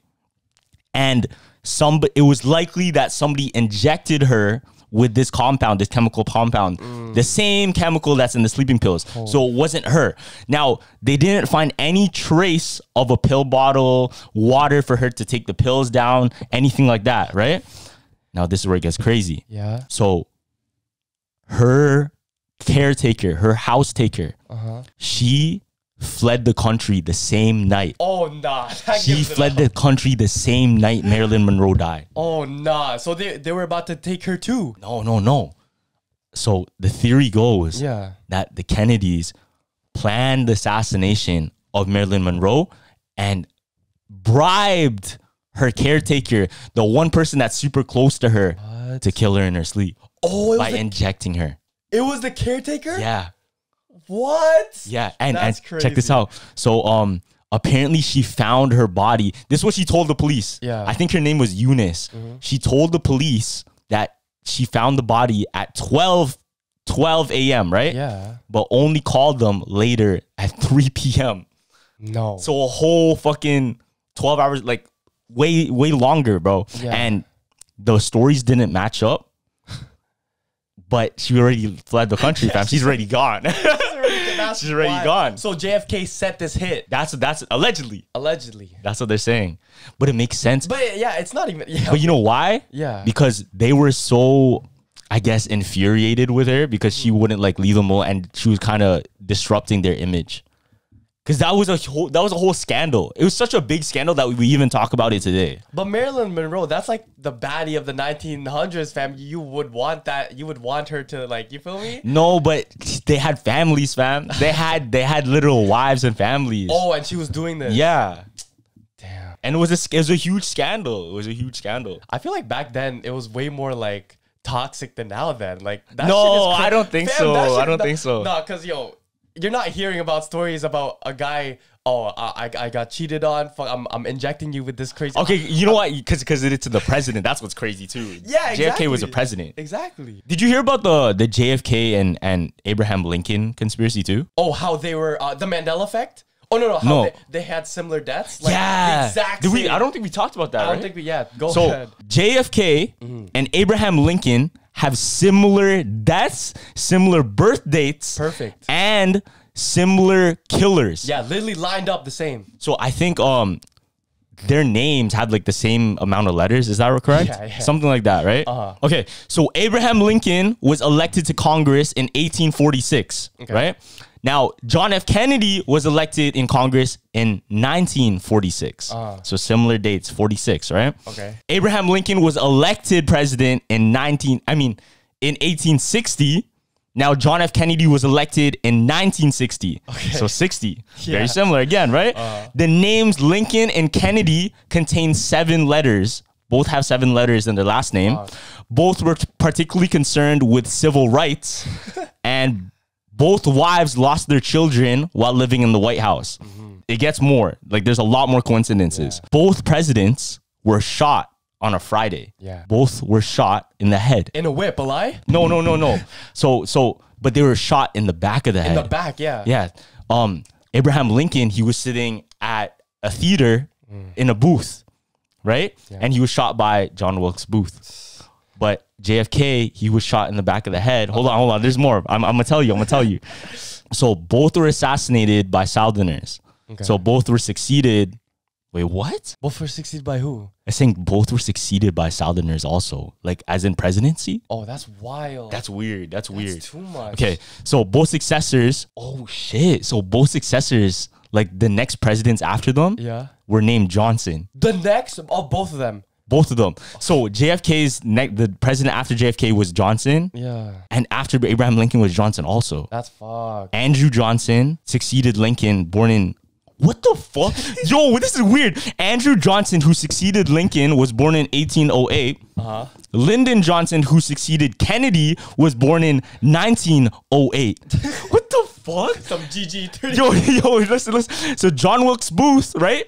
and some it was likely that somebody injected her with this compound, this chemical compound, mm. the same chemical that's in the sleeping pills. So it wasn't her. Now, they didn't find any trace of a pill bottle, water for her to take the pills down, anything like that, right? Now, this is where it gets crazy. Yeah. So her caretaker, her house taker, Uh huh. she fled the country the same night. Oh nah. She fled the country the same night Marilyn Monroe died. Oh nah. So they they were about to take her too. No, no, no. So the theory goes Yeah. that the Kennedys planned the assassination of Marilyn Monroe and bribed her caretaker, the one person that's super close to her, to kill her in her sleep Oh, it by the, injecting her. it was the caretaker. Yeah. What? Yeah, and, That's and check this out. So um apparently she found her body. This is what she told the police. Yeah. I think her name was Eunice. She told the police that she found the body at 12 12 a.m., right? Yeah. But only called them later at 3 p.m. No. So a whole fucking 12 hours like way way longer, bro. Yeah. And the stories didn't match up. But she already fled the country, fam. She's already gone. She's already wild. gone. So JFK set this hit that's that's allegedly. allegedly. That's what they're saying. But it makes sense. But, But yeah, it's not even. Yeah. But you know why? Yeah. Because they were so, I guess, infuriated with her because she wouldn't like leave them all and she was kind of disrupting their image. Because that was a whole that was a whole scandal. It was such a big scandal that we even talk about it today. But Marilyn Monroe, that's like the baddie of the 1900s, fam. You would want that. You would want her to like. You feel me? No, but they had families, fam. They had they had literal wives and families. Oh, and she was doing this. yeah. Damn. And it was a it was a huge scandal. It was a huge scandal. I feel like back then it was way more like toxic than now. Then like that No, shit is cra- I don't think so. that I don't think so. No, cause yo, you're not hearing about stories about a guy. Oh, I, I got cheated on. Fuck, I'm I'm injecting you with this crazy. Okay, you know what? Because because it is to the president. That's what's crazy too. Yeah, exactly. JFK was a president. Exactly. Did you hear about the the JFK and and Abraham Lincoln conspiracy too? Oh, how they were uh, the Mandela effect. Oh no no, how No. They, they had similar deaths. Like, yeah. the exact. Did we? I don't think we talked about that. I don't right? think we. Yeah, go So ahead. JFK Mm-hmm. and Abraham Lincoln have similar deaths, similar birth dates, Perfect. and similar killers. Yeah, literally lined up the same. So I think um their names had like the same amount of letters. Is that correct? Yeah, yeah. Something like that, right? Uh-huh. Okay. So Abraham Lincoln was elected to Congress in 1846, okay. right? Now John F. Kennedy was elected in Congress in 1946. Ah. So similar dates, 46, right? Okay. Abraham Lincoln was elected president in 19 I mean in 1860. Now John F. Kennedy was elected in 1960. Okay. So 60. Yeah. Very similar again, right? Ah. The names Lincoln and Kennedy contain seven letters. Both have seven letters in their last name. Ah. Both were particularly concerned with civil rights and both wives lost their children while living in the White House. It gets more. Like there's a lot more coincidences. Both presidents were shot on a Friday. Yeah. Both were shot in the head. In a whip, a lie? No, no, no, no. So so but they were shot in the back of the In head. In the back, yeah. Yeah. Um Abraham Lincoln, he was sitting at a theater in a booth, right? And he was shot by John Wilkes Booth. But JFK, he was shot in the back of the head. Hold on, hold on. There's more. I'm, I'm gonna tell you. I'm gonna tell you. So both were assassinated by Southerners. Okay. So both were succeeded. Wait, what? Both were succeeded by who? I think both were succeeded by Southerners also, like as in presidency. Oh, that's wild. That's weird. That's weird. Too much. Okay, so both successors. Oh shit! So both successors, like the next presidents after them, Yeah. were named Johnson. The next, oh, both of them. Both of them. So JFK's next, the president after JFK was Johnson, Yeah. and after Abraham Lincoln was Johnson also. That's fucked. Andrew Johnson succeeded Lincoln, born in. What the fuck? Yo, this is weird. Andrew Johnson, who succeeded Lincoln, was born in 1808. Uh-huh. Lyndon Johnson, who succeeded Kennedy, was born in 1908. what the fuck? Some GG30. Yo, yo, listen, listen. So John Wilkes Booth, right?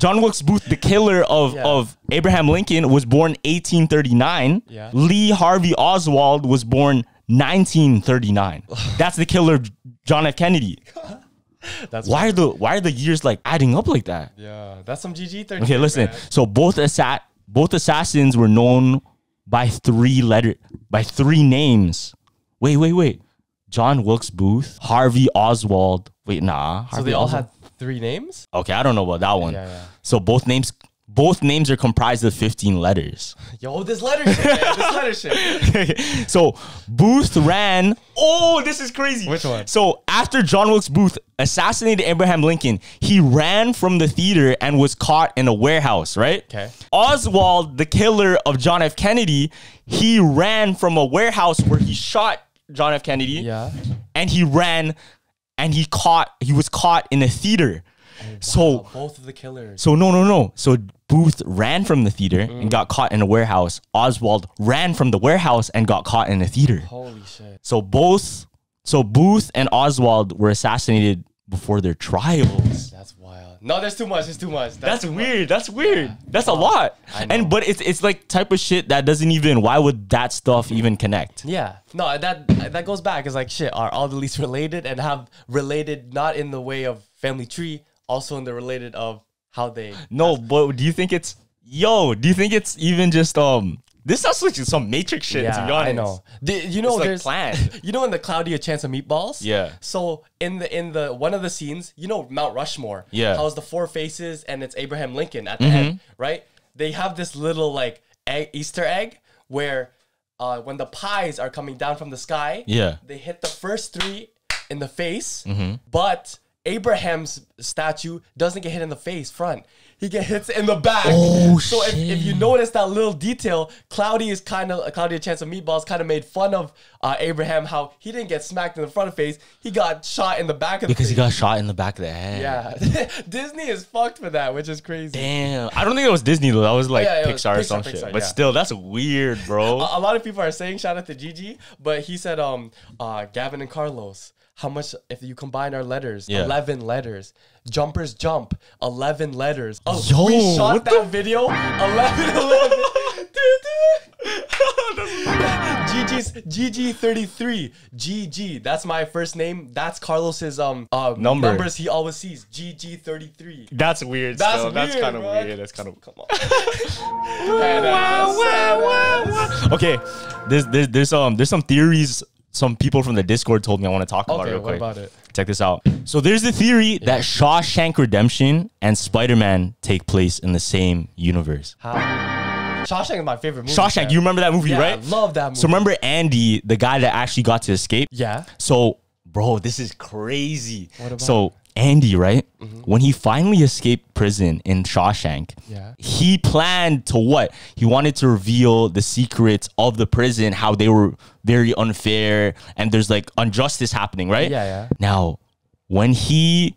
John Wilkes Booth, the killer of, Yeah. of Abraham Lincoln, was born 1839. Yeah. Lee Harvey Oswald was born 1939. That's the killer of John F. Kennedy. That's Why are the why are the years like adding up like that? Yeah, that's some GG30. Okay, listen. man. So both assa- both assassins were known by three letter by three names. Wait, wait, wait. John Wilkes Booth, Harvey Oswald. Wait, nah. So Harvey they all Oswald. had three names? Okay, I don't know about that one. Yeah, yeah. So both names both names are comprised of 15 letters. Yo, this letter shit, man. This letter shit. so Booth ran. Oh, this is crazy. Which one? So after John Wilkes Booth assassinated Abraham Lincoln, he ran from the theater and was caught in a warehouse, right? Okay. Oswald, the killer of John F. Kennedy, he ran from a warehouse where he shot John F. Kennedy. Yeah. And he ran and he caught he was caught in a theater. Oh, so Both of the killers. so no no no. So Booth ran from the theater and got caught in a warehouse. Oswald ran from the warehouse and got caught in a theater. Holy shit. So both so Booth and Oswald were assassinated before their trials. That's wild. No, that's too much. There's too much. That's weird. That's weird. That's a lot. And but it's it's like type of shit that doesn't even why would that stuff even connect? Yeah. No, that that goes back. It's like shit. Are all the least related and have related not in the way of family tree, also in the related of how they. No, but do you think it's yo, do you think it's even just um this sounds like some matrix shit to be honest. I know. The- you know, like there's planned. You know, in the Cloudy a Chance of Meatballs. Yeah. So in the in the one of the scenes, you know Mount Rushmore. Yeah. How's the four faces and it's Abraham Lincoln at the Mm-hmm. end, right? They have this little like egg, Easter egg where uh, when the pies are coming down from the sky, Yeah. they hit the first three in the face, Mm-hmm. but Abraham's statue doesn't get hit in the face front. He get hits in the back. Oh, so if, if you notice that little detail, Cloudy is kind of Cloudy a Chance of Meatballs kind of made fun of uh, Abraham how he didn't get smacked in the front of face, he got shot in the back of the Because he got shot in the back of the head. yeah, Disney is fucked for that, which is crazy. Damn. I don't think it was Disney though. That was like Yeah, it was Pixar or Pixar, some Pixar, shit. But yeah. still, that's weird, bro. A, a lot of people are saying shout out to Gigi, but he said, um, uh, Gavin and Carlos, how much if you combine our letters? Yeah. Eleven letters. Jumpers jump. Eleven letters. Oh, Yo, we shot that video. 11, 11. GG's GG thirty three. GG. That's my first name. That's Carlos's um uh, Number. numbers he always sees. GG thirty three. That's weird. That's still. That's kind of weird. That's kind of Come on. Okay. There's, there's there's um there's some theories. Some people from the Discord told me I want to talk about Okay, it real what quick. about it? Check this out. So there's the theory that Shawshank Redemption and Spider-Man take place in the same universe. How? Shawshank is my favorite movie. Shawshank, man. you remember that movie, Yeah, right? I love that movie. So remember Andy, the guy that actually got to escape? Yeah. So, bro, this is crazy. What about so Andy, right? Mm-hmm. When he finally escaped prison in Shawshank, Yeah. he planned to what? He wanted to reveal the secrets of the prison, how they were very unfair, and there's like injustice happening, right? Yeah, yeah. Now, when he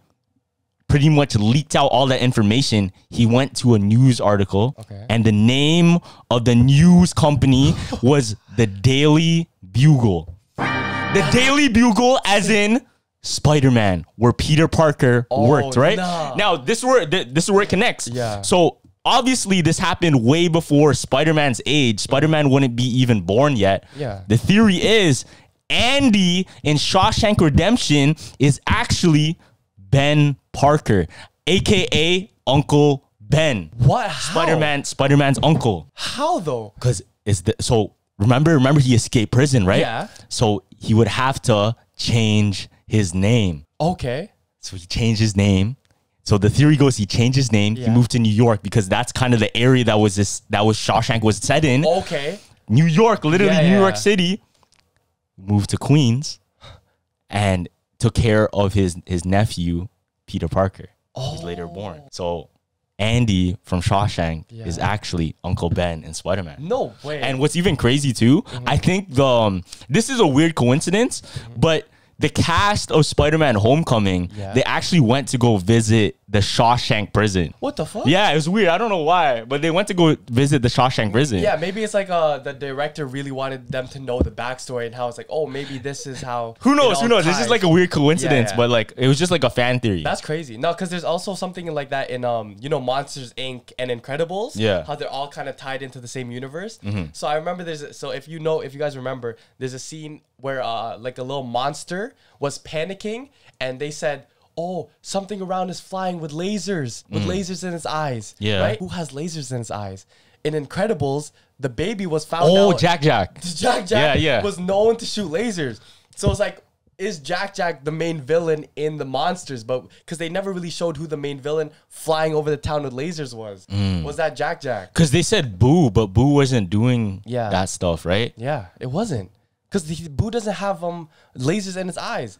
pretty much leaked out all that information, he went to a news article, Okay. and the name of the news company was the Daily Bugle. The Daily Bugle, as in Spider Man, where Peter Parker oh, worked, right? nah. Now, this is where th- this is where it connects. Yeah. So obviously, this happened way before Spider Man's age. Spider Man wouldn't be even born yet. Yeah. The theory is Andy in Shawshank Redemption is actually Ben Parker, aka Uncle Ben. What? How? Spider Man, Spider Man's uncle. How though? Because is the so remember remember he escaped prison right? Yeah. So he would have to change his name. Okay. So he changed his name. So the theory goes he changed his name. He moved to New York because that's kind of the area that was this that was Shawshank was set in. Okay. New York, literally Yeah, New yeah. York City. Moved to Queens and took care of his his nephew Peter Parker. who was later born. So Andy from Shawshank Yeah. is actually Uncle Ben in Spider Man. No way. And what's even crazy too, I think the um, this is a weird coincidence, but the cast of Spider-Man: Homecoming, Yeah. they actually went to go visit the Shawshank prison. what the fuck? Yeah, it was weird. I don't know why, but they went to go visit the Shawshank prison. Yeah, maybe it's like uh the director really wanted them to know the backstory and how it's like, oh, maybe this is how. Who knows? Who knows? This is like a weird coincidence, yeah. but like it was just like a fan theory. That's crazy. No, because there's also something like that in um, you know, Monsters Inc. and Incredibles. Yeah. Mm-hmm. How they're all kind of tied into the same universe. So I remember there's a, so if you know if you guys remember, there's a scene where uh like a little monster was panicking and they said. Oh, something around is flying with lasers, with lasers in its eyes. Mm. Yeah. Right? Who has lasers in its eyes? In Incredibles, the baby was found oh, out. Jack Jack. Jack Jack Yeah, yeah. was known to shoot lasers. So it's like is Jack Jack the main villain in the monsters? But because they never really showed who the main villain flying over the town with lasers was. Mm. Was that Jack Jack? Because they said Boo, but Boo wasn't doing Yeah. that stuff, right? Yeah, it wasn't. Because the Boo doesn't have um lasers in his eyes.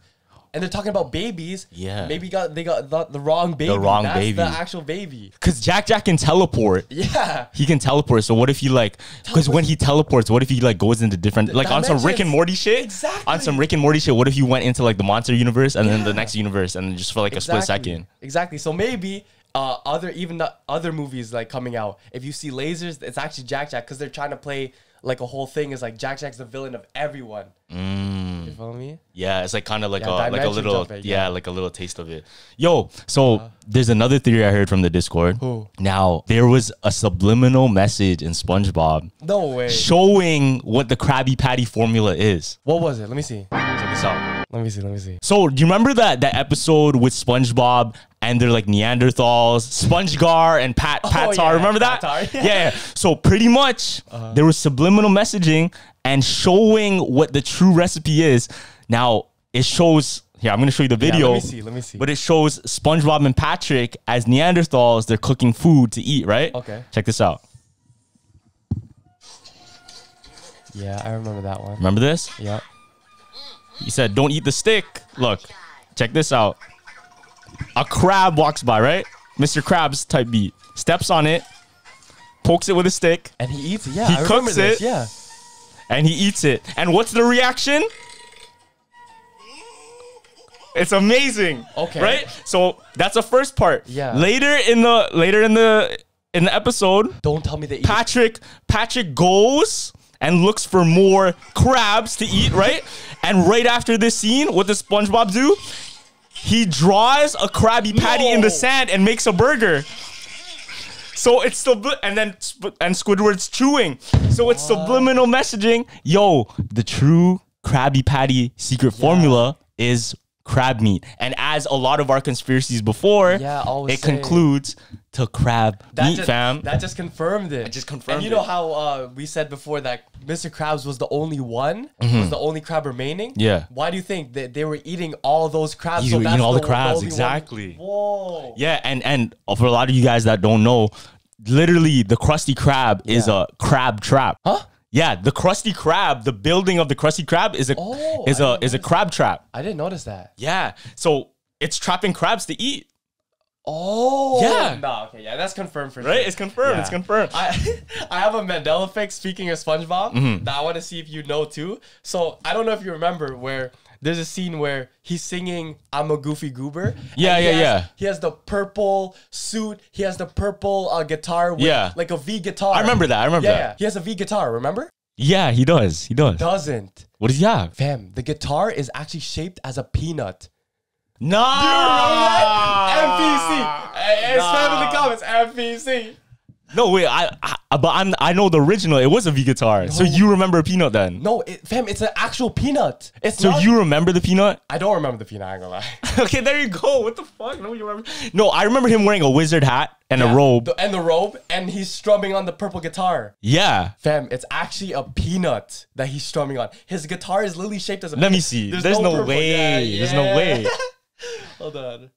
And they're talking about babies. Yeah. Maybe got they got the, the wrong baby. The wrong That's baby. The actual baby. Because Jack Jack can teleport. Yeah. He can teleport. So what if he like? Because when he teleports, what if he like goes into different like on some Rick and. Morty shit? Exactly. On some Rick and Morty shit. What if you went into like the monster universe and then the next universe and just for like a split second? Exactly. So maybe uh, other even the other movies like coming out, if you see lasers, it's actually Jack Jack because they're trying to play like a whole thing is like Jack Jack's the villain of everyone. Mm. You feel me? Yeah, it's like kind of like Yeah, a like a little jumping, yeah. yeah. like a little taste of it. Yo, so there's another theory I heard from the Discord. Who? Now there was a subliminal message in SpongeBob No way. showing what the Krabby Patty formula is. What was it? Let me see. Check this out. Let me see. Let me see. So do you remember that that episode with SpongeBob and they're like Neanderthals, SpongeGar and Pat oh, Patar? Oh, yeah, remember that? Patar, yeah. yeah. yeah. So pretty much uh-huh. there was subliminal messaging and showing what the true recipe is. Now it shows here. I'm gonna show you the Yeah, video. let me see. Let me see. But it shows SpongeBob and Patrick as Neanderthals. They're cooking food to eat. Right? Okay. Check this out. yeah, I remember that one. Remember this? Yeah. He said, "Don't eat the stick." Look, check this out. A crab walks by, right? Mr. Krabs type beat. Steps on it, pokes it with a stick, And he eats it. Yeah. He I remember cooks this, it. Yeah. and he eats it. And what's the reaction? It's amazing. Okay. Right? So that's the first part. Yeah. Later in the later in the in the episode, Don't tell me that. Patrick Patrick goes and looks for more crabs to eat, right? and right after this scene, what does SpongeBob do? He draws a Krabby Patty in the sand and makes a burger. So it's still and then and Squidward's chewing. So it's subliminal messaging. Yo, the true Krabby Patty secret formula is crab meat. And as a lot of our conspiracies before, Yeah, it say- concludes to crab meat, just, fam. That just confirmed it. just confirmed And you know it. how uh, we said before that Mr. Krabs was the only one, was the only crab remaining. Mm-hmm. Yeah. Why do you think that they were eating all those crabs? They were eating all the the crabs, only one- exactly. Whoa. Yeah, and and for a lot of you guys that don't know, literally the Krusty Krab is a crab trap. Huh? Yeah, the Krusty Krab, the building of the Krusty Krab is a Oh, is I a is a notice crab trap. I didn't notice that. Yeah, so it's trapping crabs to eat. Oh. Yeah. No. Okay. Yeah. That's confirmed for Right? sure. It's confirmed. It's confirmed. I I have a Mandela effect. Speaking of SpongeBob, Mm-hmm. that I want to see if you know too. So I don't know if you remember where there's a scene where he's singing "I'm a Goofy Goober." Yeah, yeah, has- yeah. He has the purple suit. He has the purple uh, guitar. With Yeah. like a V guitar. I remember that. I remember yeah, that. yeah. He has a V guitar. Remember? Yeah, he does. He does. Doesn't. What does he have? Fam, the guitar is actually shaped as a peanut. No. MPC. Hey, It's spam in the comments. MPC. No, wait. I, I uh, but I'm I know the original. It was a V guitar. So you remember Peanut then? No, it, fam, it's an actual peanut. It's So not. you remember the Peanut? I don't remember the peanut. I ain't gonna lie. okay, there you go. What the fuck? No, you remember? No, I remember him wearing a wizard hat and a robe. The- and the robe, and he's strumming on the purple guitar. yeah. Fam, it's actually a peanut that he's strumming on. His guitar is literally shaped as a Let me peanut. see. There's, no, purple. way. Yeah, There's no yeah. way. Hold on.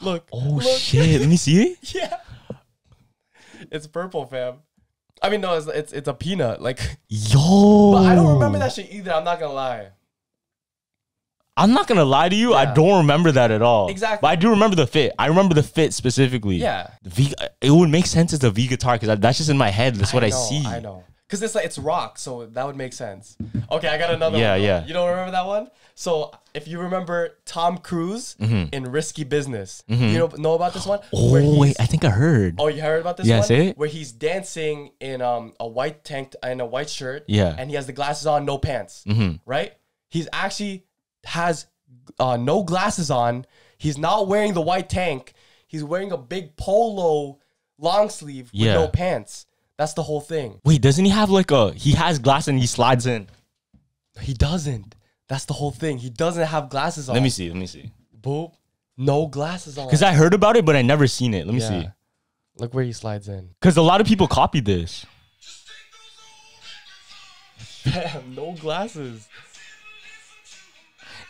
Look. Oh look. shit. Let me see. Yeah. It's purple, fam. I mean, no, it's it's, it's a peanut. Like, Yo. but I don't remember that shit either. I'm not gonna lie. I'm not gonna lie to you. I don't remember that at all. Exactly. But I do remember the fit. I remember the fit specifically. Yeah. The V. It would make sense as a V guitar because that's just in my head. That's what I, see. I know. Cause it's like it's rock, so that would make sense. Okay, I got another Yeah, one. yeah. You don't remember that one? So if you remember Tom Cruise in Risky Business, you know know about this one? Where Mm-hmm. Oh wait, I think I heard. Oh, you heard about this Yeah, one? say it. Where he's dancing in um a white tank and a white shirt. Yeah. And he has the glasses on, no pants. Right? He's actually has uh, no glasses on. He's not wearing the white tank. He's wearing a big polo long sleeve with Yeah. no pants. That's the whole thing. Wait, doesn't he have like a? He has glass and he slides in. He doesn't. That's the whole thing. He doesn't have glasses on. Let me see. Let me see. Boop. No glasses on. Because I heard about it, but I never seen it. Let me Yeah. see. Look where he slides in. Because a lot of people copied this. Damn, no glasses.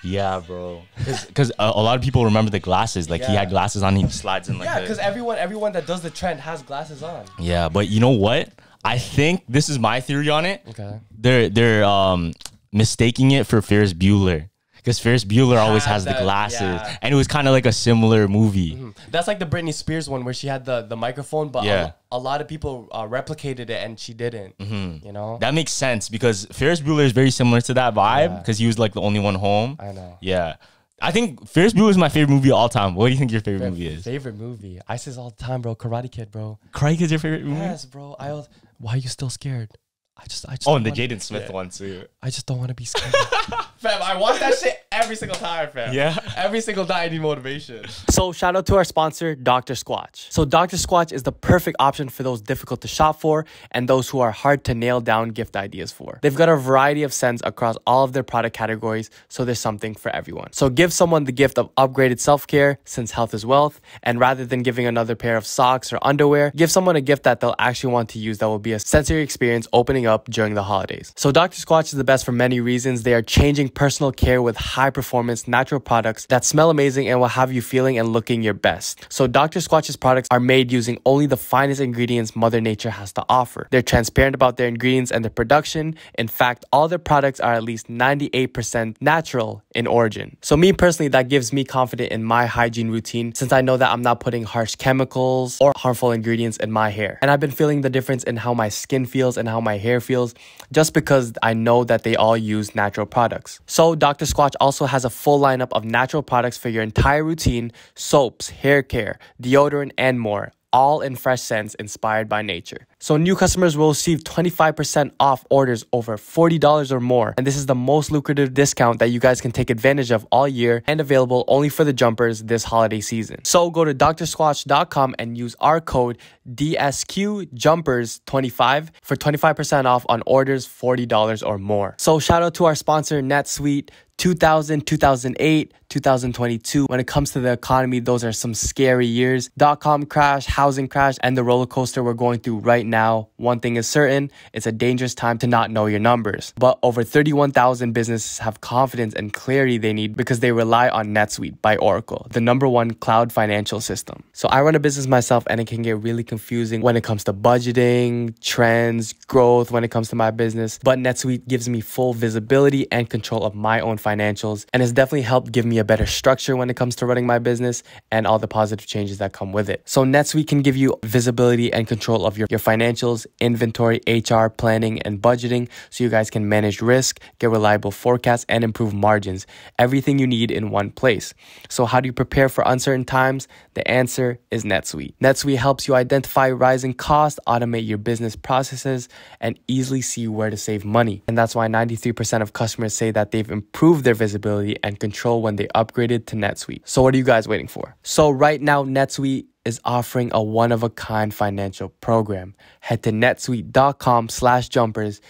Yeah, bro. Because a, a lot of people remember the glasses. Like he had glasses on. He slides in like Yeah, because everyone, everyone that does the trend has glasses on. Yeah, but you know what? I think this is my theory on it. Okay. They're they're um mistaking it for Ferris Bueller. Because Ferris Bueller always has the glasses. yeah. And it was kind of like a similar movie. That's like the Britney Spears one where she had the, the microphone, but a Yeah. lo- a, lot of people uh, replicated it and she didn't. You know? That makes sense because Ferris Bueller is very similar to that vibe Yeah. because he was like the only one home. I know. Yeah. I think Ferris Bueller is my favorite movie of all time. What do you think your favorite movie is? Favorite movie. I say this all the time, bro. Karate Kid, bro. Craig is your favorite movie? Yes, bro. I was, why are you still scared? I just, I just. Oh, and the wanna- Jaden Smith yeah. one too. I just don't want to be scared. fam, I watch that shit every single time, fam. Yeah. Every single time I need motivation. So shout out to our sponsor, Dr. Squatch. So Dr. Squatch is the perfect option for those difficult to shop for and those who are hard to nail down gift ideas for. They've got a variety of scents across all of their product categories, so there's something for everyone. So give someone the gift of upgraded self-care since health is wealth, and rather than giving another pair of socks or underwear, give someone a gift that they'll actually want to use that will be a sensory experience opening up during the holidays. So Dr. Squatch is the best for many reasons. They are changing personal care with high performance natural products that smell amazing and will have you feeling and looking your best. So Dr. Squatch's products are made using only the finest ingredients Mother Nature has to offer. They're transparent about their ingredients and their production. In fact, all their products are at least 98% natural in origin. So me personally, that gives me confidence in my hygiene routine since I know that I'm not putting harsh chemicals or harmful ingredients in my hair. And I've been feeling the difference in how my skin feels and how my hair feels just because I know that they all use natural products. So Dr. Squatch also has a full lineup of natural products for your entire routine, soaps, hair care, deodorant, and more all in fresh scents inspired by nature. So new customers will receive 25% off orders over $40 or more. And this is the most lucrative discount that you guys can take advantage of all year and available only for the jumpers this holiday season. So go to drsquatch.com and use our code DSQJumpers25 for 25% off on orders $40 or more. So shout out to our sponsor NetSuite 2000, 2008, 2022. When it comes to the economy, those are some scary years. Dot com crash, housing crash, and the roller coaster we're going through right now. One thing is certain, it's a dangerous time to not know your numbers. But over 31,000 businesses have confidence and clarity they need because they rely on NetSuite by Oracle, the number one cloud financial system. So I run a business myself and it can get really confusing when it comes to budgeting, trends, growth when it comes to my business. But NetSuite gives me full visibility and control of my own financials and has definitely helped give me a better structure when it comes to running my business and all the positive changes that come with it. So NetSuite can give you visibility and control of your, your financials, inventory, HR, planning, and budgeting so you guys can manage risk, get reliable forecasts, and improve margins. Everything you need in one place. So how do you prepare for uncertain times? The answer is NetSuite. NetSuite helps you identify rising costs, automate your business processes, and easily see where to save money. And that's why 93% of customers say that they've improved their visibility and control when they upgraded to NetSuite. So what are you guys waiting for? So right now, NetSuite is offering a one-of-a-kind financial program. Head to netsuite.com slash jumpers,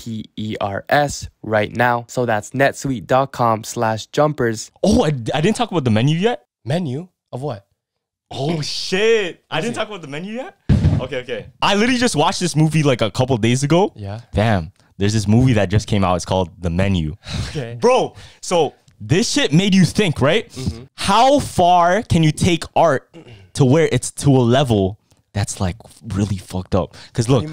J-U-M-P-E-R-S right now. So that's netsuite.com slash jumpers. Oh, I, I didn't talk about the menu yet. Menu of what? Oh shit! I didn't talk about the menu yet. Okay, okay. I literally just watched this movie like a couple days ago. Yeah. Damn, there's this movie that just came out. It's called The Menu. Okay. Bro, so this shit made you think, right? How far can you take art to where it's to a level that's like really fucked up? Because look,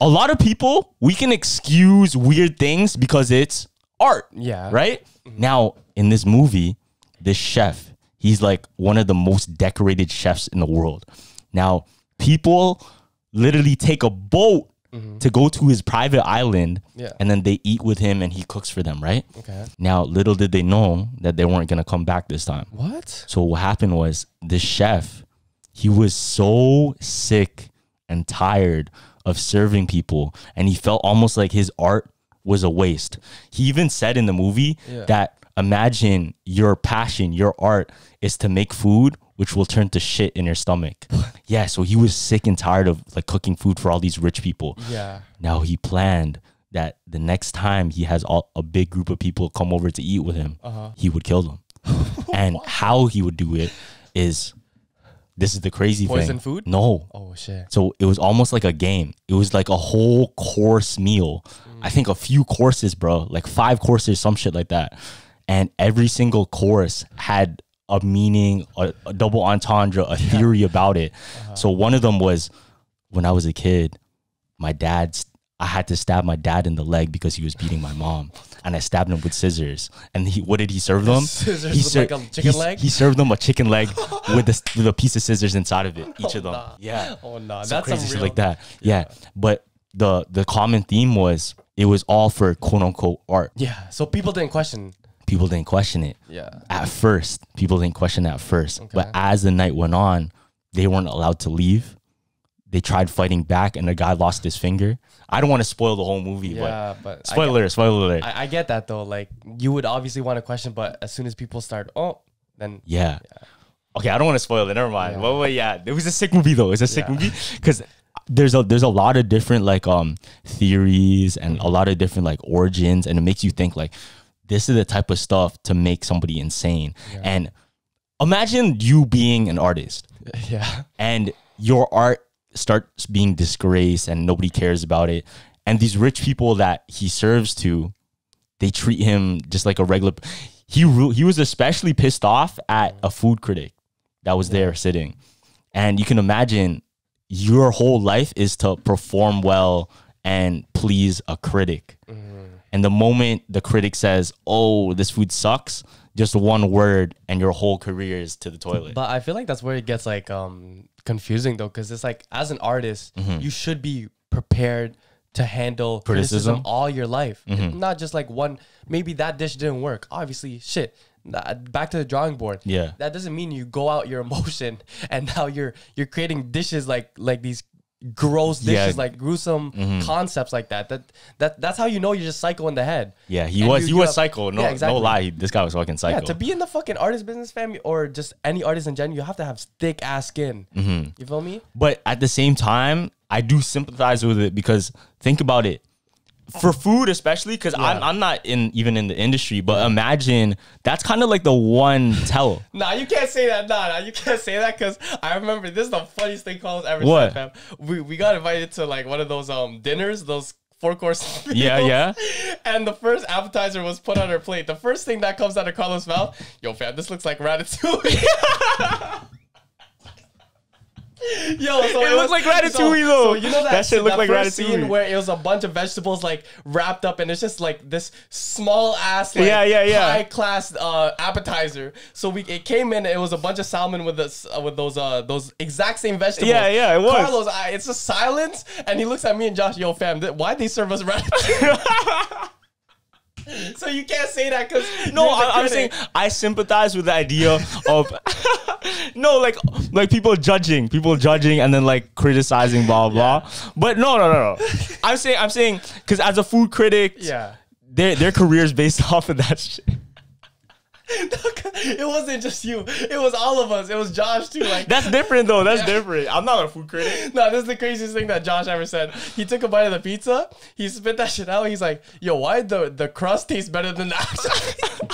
a lot of people, we can excuse weird things because it's art. Yeah. Right? Now, in this movie, this chef, he's like one of the most decorated chefs in the world. Now, people literally take a boat Mm-hmm. to go to his private island Yeah. and then they eat with him and he cooks for them, right? Okay. Now, little did they know that they weren't gonna come back this time. What? So what happened was the chef, he was so sick and tired of serving people, and he felt almost like his art was a waste. He even said in the movie Yeah. that imagine your passion, your art is to make food which will turn to shit in your stomach. yeah, so he was sick and tired of like cooking food for all these rich people. Yeah. Now he planned that the next time he has all, a big group of people come over to eat with him, uh-huh. he would kill them. and how he would do it is this is the crazy thing. Poison food? No. Oh shit. So it was almost like a game. It was like a whole course meal. I mm. think a few courses, bro, like five courses, some shit like that. And every single course had a meaning, a, a double entendre, a theory about it. Uh-huh. So one of them was when I was a kid, my dad's I had to stab my dad in the leg because he was beating my mom, and I stabbed him with scissors. And he, what did he serve them? Scissors he with like a chicken he- leg? He served them a chicken leg with a, with a piece of scissors inside of it, each oh, of them. nah. Yeah. Oh no, Some that's crazy shit like that. Yeah. But the the common theme was it was all for quote unquote art. Yeah. So people didn't question. People didn't question it. Yeah. At first, people didn't question it at first. Okay. But as the night went on, they weren't allowed to leave. They tried fighting back and the guy lost his finger. I don't want to spoil the whole movie, Yeah, but but I spoiler alert, spoiler alert. I, I get that though. Like you would obviously want to question, but as soon as people start, oh, then Yeah. Okay, I don't want to spoil it. Never mind. Well, well, yeah, it was a sick movie though. It's a sick Yeah. movie because there's a there's a lot of different like um theories and a lot of different like origins, and it makes you think like this is the type of stuff to make somebody insane. And imagine you being an artist. Yeah, and your art starts being disgraced and nobody cares about it. And these rich people that he serves to they treat him just like a regular he he was especially pissed off at a food critic that was there sitting. And you can imagine your whole life is to perform well and please a critic and the moment the critic says oh this food sucks just one word and your whole career is to the toilet but I feel like that's where it gets like um confusing though, because it's like as an artist, you should be prepared to handle criticism, Criticism? all your life, not just like one. Maybe that dish didn't work. Obviously, shit. Back to the drawing board. Yeah. that doesn't mean you go out your emotion and now you're you're creating dishes like like these gross dishes Yeah. like gruesome concepts like that that that that's how you know you're just psycho in the head Yeah, he And was you- he was have- psycho. No, Yeah, exactly. no lie, this guy was fucking psycho. yeah, to be in the fucking artist business family or just any artist in general, you have to have thick ass skin. Mm-hmm. You feel me? but at the same time, I do sympathize with it because think about it. For food, especially because I'm, I'm not in even in the industry, but imagine that's kind of like the one tell. Nah, you can't say that. Nah, nah, you can't say that because I remember this is the funniest thing Carlos ever What? said, fam. We we got invited to like one of those um dinners, those four course. Yeah, meals. yeah. And the first appetizer was put on her plate. The first thing that comes out of Carlos' mouth, yo, fam, this looks like ratatouille. Yo, so It looked like Ratatouille, though. you know that, That shit looked like first Ratatouille. scene where it was a bunch of vegetables like wrapped up, and it's just like this small ass, like, Yeah, yeah, yeah. high class uh, appetizer. So we it came in, it was a bunch of salmon with this uh, with those uh those exact same vegetables. Yeah, yeah, it was. Carlos, I, it's just silence, and he looks at me and Josh, yo, fam, why they serve us ratatouille? so you can't say that because No, I, I'm saying I sympathize with the idea of no, like like people judging, people judging, and then like criticizing, blah blah. But no, no, no, no. I'm saying I'm saying because as a food critic, yeah. their their career is based off of that shit. it wasn't just you. It was all of us. It was Josh too. Like That's different though. That's Yeah. different. I'm not a food critic. No, this is the craziest thing that Josh ever said. He took a bite of the pizza, he spit that shit out. He's like, "Yo, why the the crust tastes better than the actual?"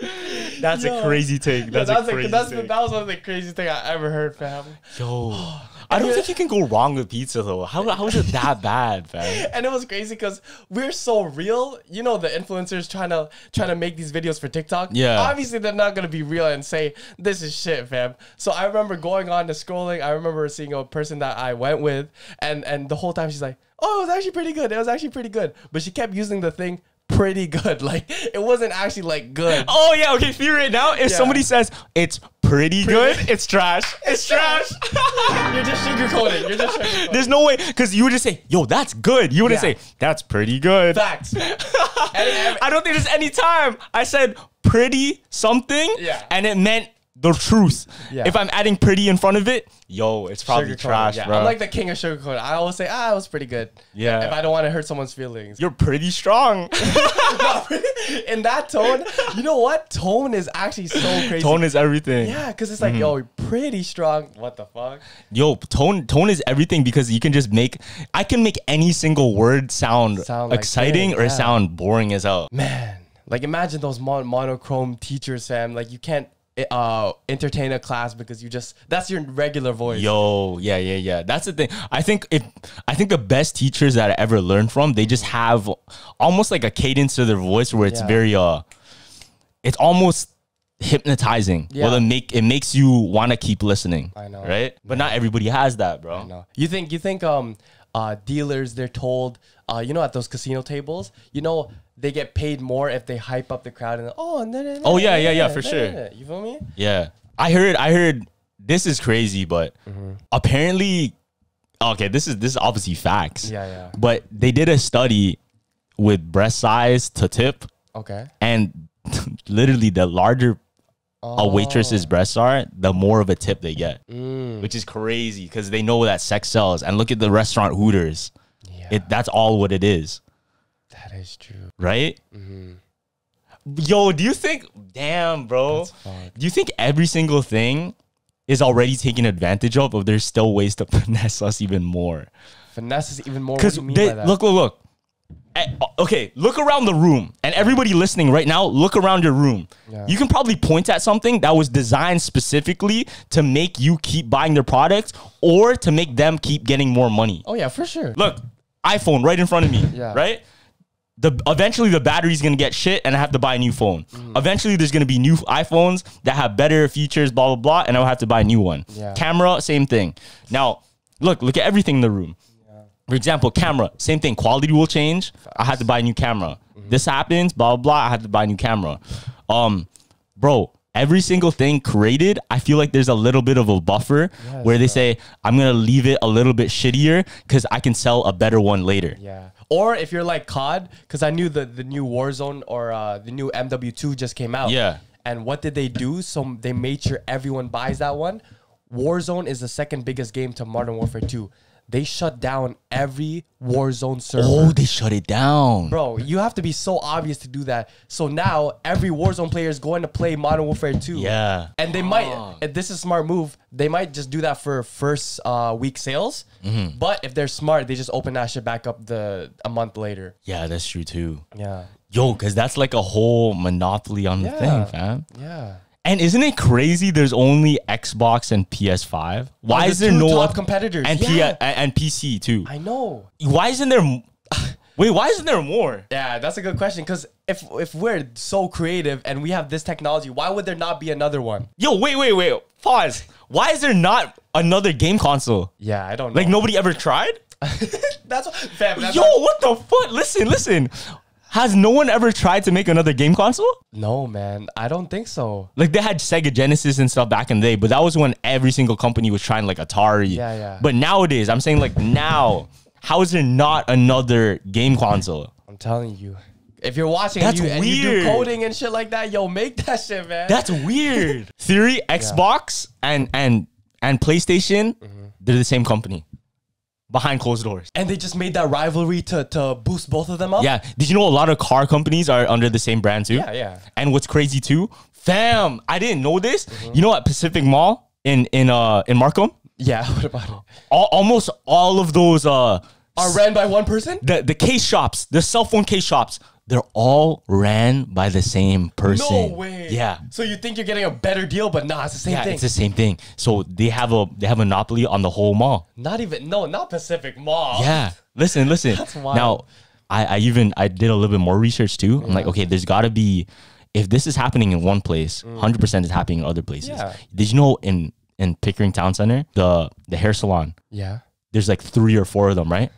That's Yo. a crazy take. Yeah, That's, that's a a- crazy that's take. that was one of the craziest thing I ever heard, fam. Yo, I don't think you can go wrong with pizza though. How how is it that bad, fam? And it was crazy because we're so real. You know, the influencers trying to trying to make these videos for TikTok. Yeah. Obviously, they're not gonna be real and say this is shit, fam. So I remember going on to scrolling. I remember seeing a person that I went with, and and the whole time she's like, "Oh, it was actually pretty good. It was actually pretty good." But she kept using the thing pretty good. Like it wasn't actually like good. Oh yeah, okay. Figure it now. If Yeah. somebody says it's pretty good, it's trash. It's trash. You're just sugarcoating. You're just sugarcoating. There's no way because you would just say, "Yo, that's good." You wouldn't Yeah. say, "That's pretty good." Facts. And- and- I don't think there's any time I said pretty something, Yeah. and it meant the truth. Yeah. If I'm adding pretty in front of it, yo, it's probably trash, yeah. bro. I'm like the king of sugarcoating. I always say, ah, it was pretty good. Yeah. If I don't want to hurt someone's feelings. You're pretty strong. in that tone, you know what? Tone is actually so crazy. tone is everything. yeah, because it's like, yo, you're pretty strong. What the fuck? Yo, tone tone is everything because you can just make I can make any single word sound, Sound like exciting good, or yeah. sound boring as hell. Man, like imagine those mon- monochrome teachers, fam. Like you can't uh entertain a class because you just that's your regular voice. Yo, yeah, yeah, yeah. That's the thing. I think if I think the best teachers that I ever learned from, they just have almost like a cadence to their voice where it's Yeah. very uh it's almost hypnotizing. Well, it make it makes you want to keep listening. I know. Right? But not everybody has that, bro. No. You think you think um uh dealers they're told uh you know at those casino tables you know they get paid more if they hype up the crowd and oh and then Oh, yeah, yeah, yeah, for sure. you feel me Yeah. I heard I heard this is crazy, but Mm-hmm. apparently okay, this is this is obviously facts. Yeah, yeah. But they did a study with breast size to tip okay and literally the larger a waitress's Oh. breasts are, the more of a tip they get, Mm. which is crazy because they know that sex sells. And look at the restaurant Hooters; yeah it that's all what it is, that is true right? Mm-hmm. Yo, do you think? Damn, bro. Do you think every single thing is already taken advantage of, or there's still ways to finesse us even more? finesse is even more Because do you mean by that look, look, look. Eh, Okay, look around the room, and everybody listening right now, look around your room. Yeah. You can probably point at something that was designed specifically to make you keep buying their products or to make them keep getting more money. oh yeah for sure Look, iPhone right in front of me. Yeah. Right. The eventually the battery's gonna get shit, and I have to buy a new phone. Mm-hmm. Eventually, there's gonna be new iPhones that have better features, blah blah blah, and I'll have to buy a new one. Yeah. Camera, same thing. Now, look, look at everything in the room. For example, camera, same thing. Quality will change. I had to buy a new camera. Mm-hmm. This happens, blah blah blah. I had to buy a new camera. Um, bro, every single thing created, I feel like there's a little bit of a buffer where they say I'm gonna leave it a little bit shittier because I can sell a better one later. Yeah. Or if you're like COD, because I knew the the new Warzone or uh, the new MW2 just came out. Yeah. And what did they do? So they made sure everyone buys that one. Warzone is the second biggest game to Modern Warfare 2. They shut down every Warzone server. Oh, they shut it down. Bro, you have to be so obvious to do that. So now every Warzone player is going to play Modern Warfare 2. Yeah. And they might, if this is a smart move, they might just do that for first uh, week sales. Mm-hmm. But if they're smart, they just open that shit back up the a month later. Yeah, that's true too. Yeah. Yo, because that's like a whole monopoly on the Yeah. thing, fam. Yeah. And isn't it crazy? There's only Xbox and PS5. Why the is there no top competitors. and Yeah. P- and PC too? I know. Why isn't there? Wait, why isn't there more? Yeah, that's a good question. Because if if we're so creative and we have this technology, why would there not be another one? Yo, wait, wait, wait. Pause. Why is there not another game console? Yeah, I don't know. Like nobody ever tried? that's what, fam. That's Yo, what the fuck? Listen, listen. Has no one ever tried to make another game console? no, man. I don't think so. Like they had Sega Genesis and stuff back in the day, but that was when every single company was trying like Atari. Yeah, yeah. But nowadays, I'm saying like now, how is there not another game console? I'm telling you. If you're watching That's and, you, and you do weird. coding and shit like that, yo, make that shit, man. That's weird. Theory, Xbox and and and PlayStation, Mm-hmm. they're the same company. Behind closed doors. and they just made that rivalry to to boost both of them up. Yeah. Did you know a lot of car companies are under the same brand too? Yeah, yeah. And what's crazy too, fam, I didn't know this. Mm-hmm. You know at Pacific Mall in in uh in Markham, Yeah. What about it? all, almost all of those uh Are ran by one person? the the case shops, the cell phone case shops, they're all ran by the same person. No way. Yeah. So you think you're getting a better deal, but nah, it's the same Yeah, thing. it's the same thing. So they have a they have a monopoly on the whole mall. not even no, not Pacific Mall. Yeah. Listen, listen. That's wild. Now, I, I even I did a little bit more research too. I'm like, okay, there's got to be if this is happening in one place, hundred percent is happening in other places. Mm. Yeah. Did you know in in Pickering Town Center, the the hair salon, Yeah. there's like three or four of them, right?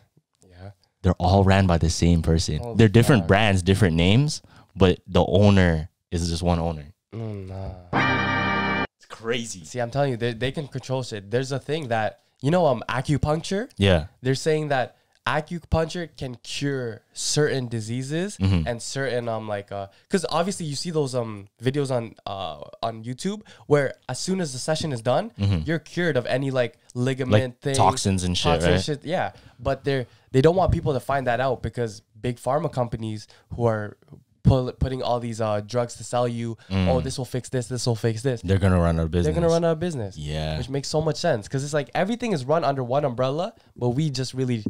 They're all ran by the same person. Holy They're different fuck. brands, different names, but the owner is just one owner. Mm, nah. It's crazy. See, I'm telling you, they, they can control shit. There's a thing that you know, um, acupuncture. Yeah. They're saying that acupuncture can cure certain diseases Mm-hmm. and certain um like uh because obviously you see those um videos on uh on YouTube where as soon as the session is done you're cured of any like ligament Mm-hmm. Like thing toxins and shit, toxins, right? yeah but they're they don't want people to find that out because big pharma companies who are pull, putting all these uh drugs to sell you oh this will fix this this will fix this They're gonna run out of business. they're gonna run out of business. Yeah. which makes so much sense because it's like everything is run under one umbrella, but we just really,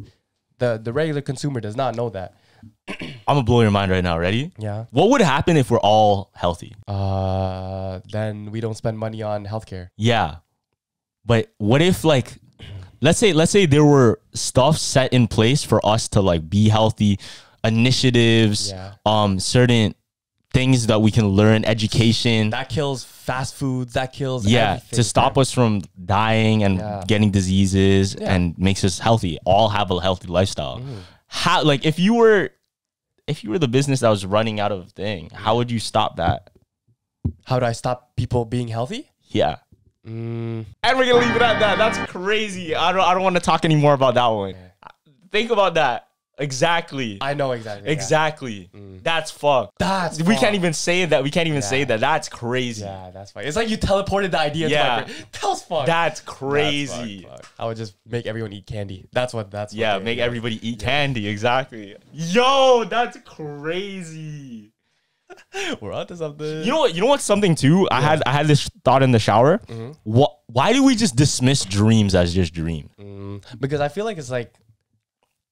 the the regular consumer does not know that. I'm gonna blow your mind right now. Ready? Yeah. What would happen if we're all healthy? Uh, then we don't spend money on healthcare. Yeah. But what if like let's say let's say there were stuff set in place for us to like be healthy, initiatives, Yeah. um certain things that we can learn, education. That kills fast foods. That kills yeah, everything, to stop us from dying and Yeah. getting diseases Yeah. and makes us healthy. All have a healthy lifestyle. Mm-hmm. How like if you were if you were the business that was running out of thing, how would you stop that? How do I stop people being healthy? Yeah. Mm, And we're gonna leave it at that. That's crazy. I don't. I don't want to talk anymore about that one. Think about that. Exactly. I know exactly. yeah. exactly. That's fucked. That's we can't even say that. We can't even say that. That's crazy. Yeah, that's fine. It's like you teleported the idea. Yeah. to my brain. that was fun. That's That's crazy. fucked, fuck. I would just make everyone eat candy. That's what. That's what yeah. they- Make everybody eat candy. Exactly. Yo, that's crazy. We're onto something. You know what? You know what's something too? I had I had this thought in the shower. Mm-hmm. What? Why do we just dismiss dreams as just dream? because I feel like it's like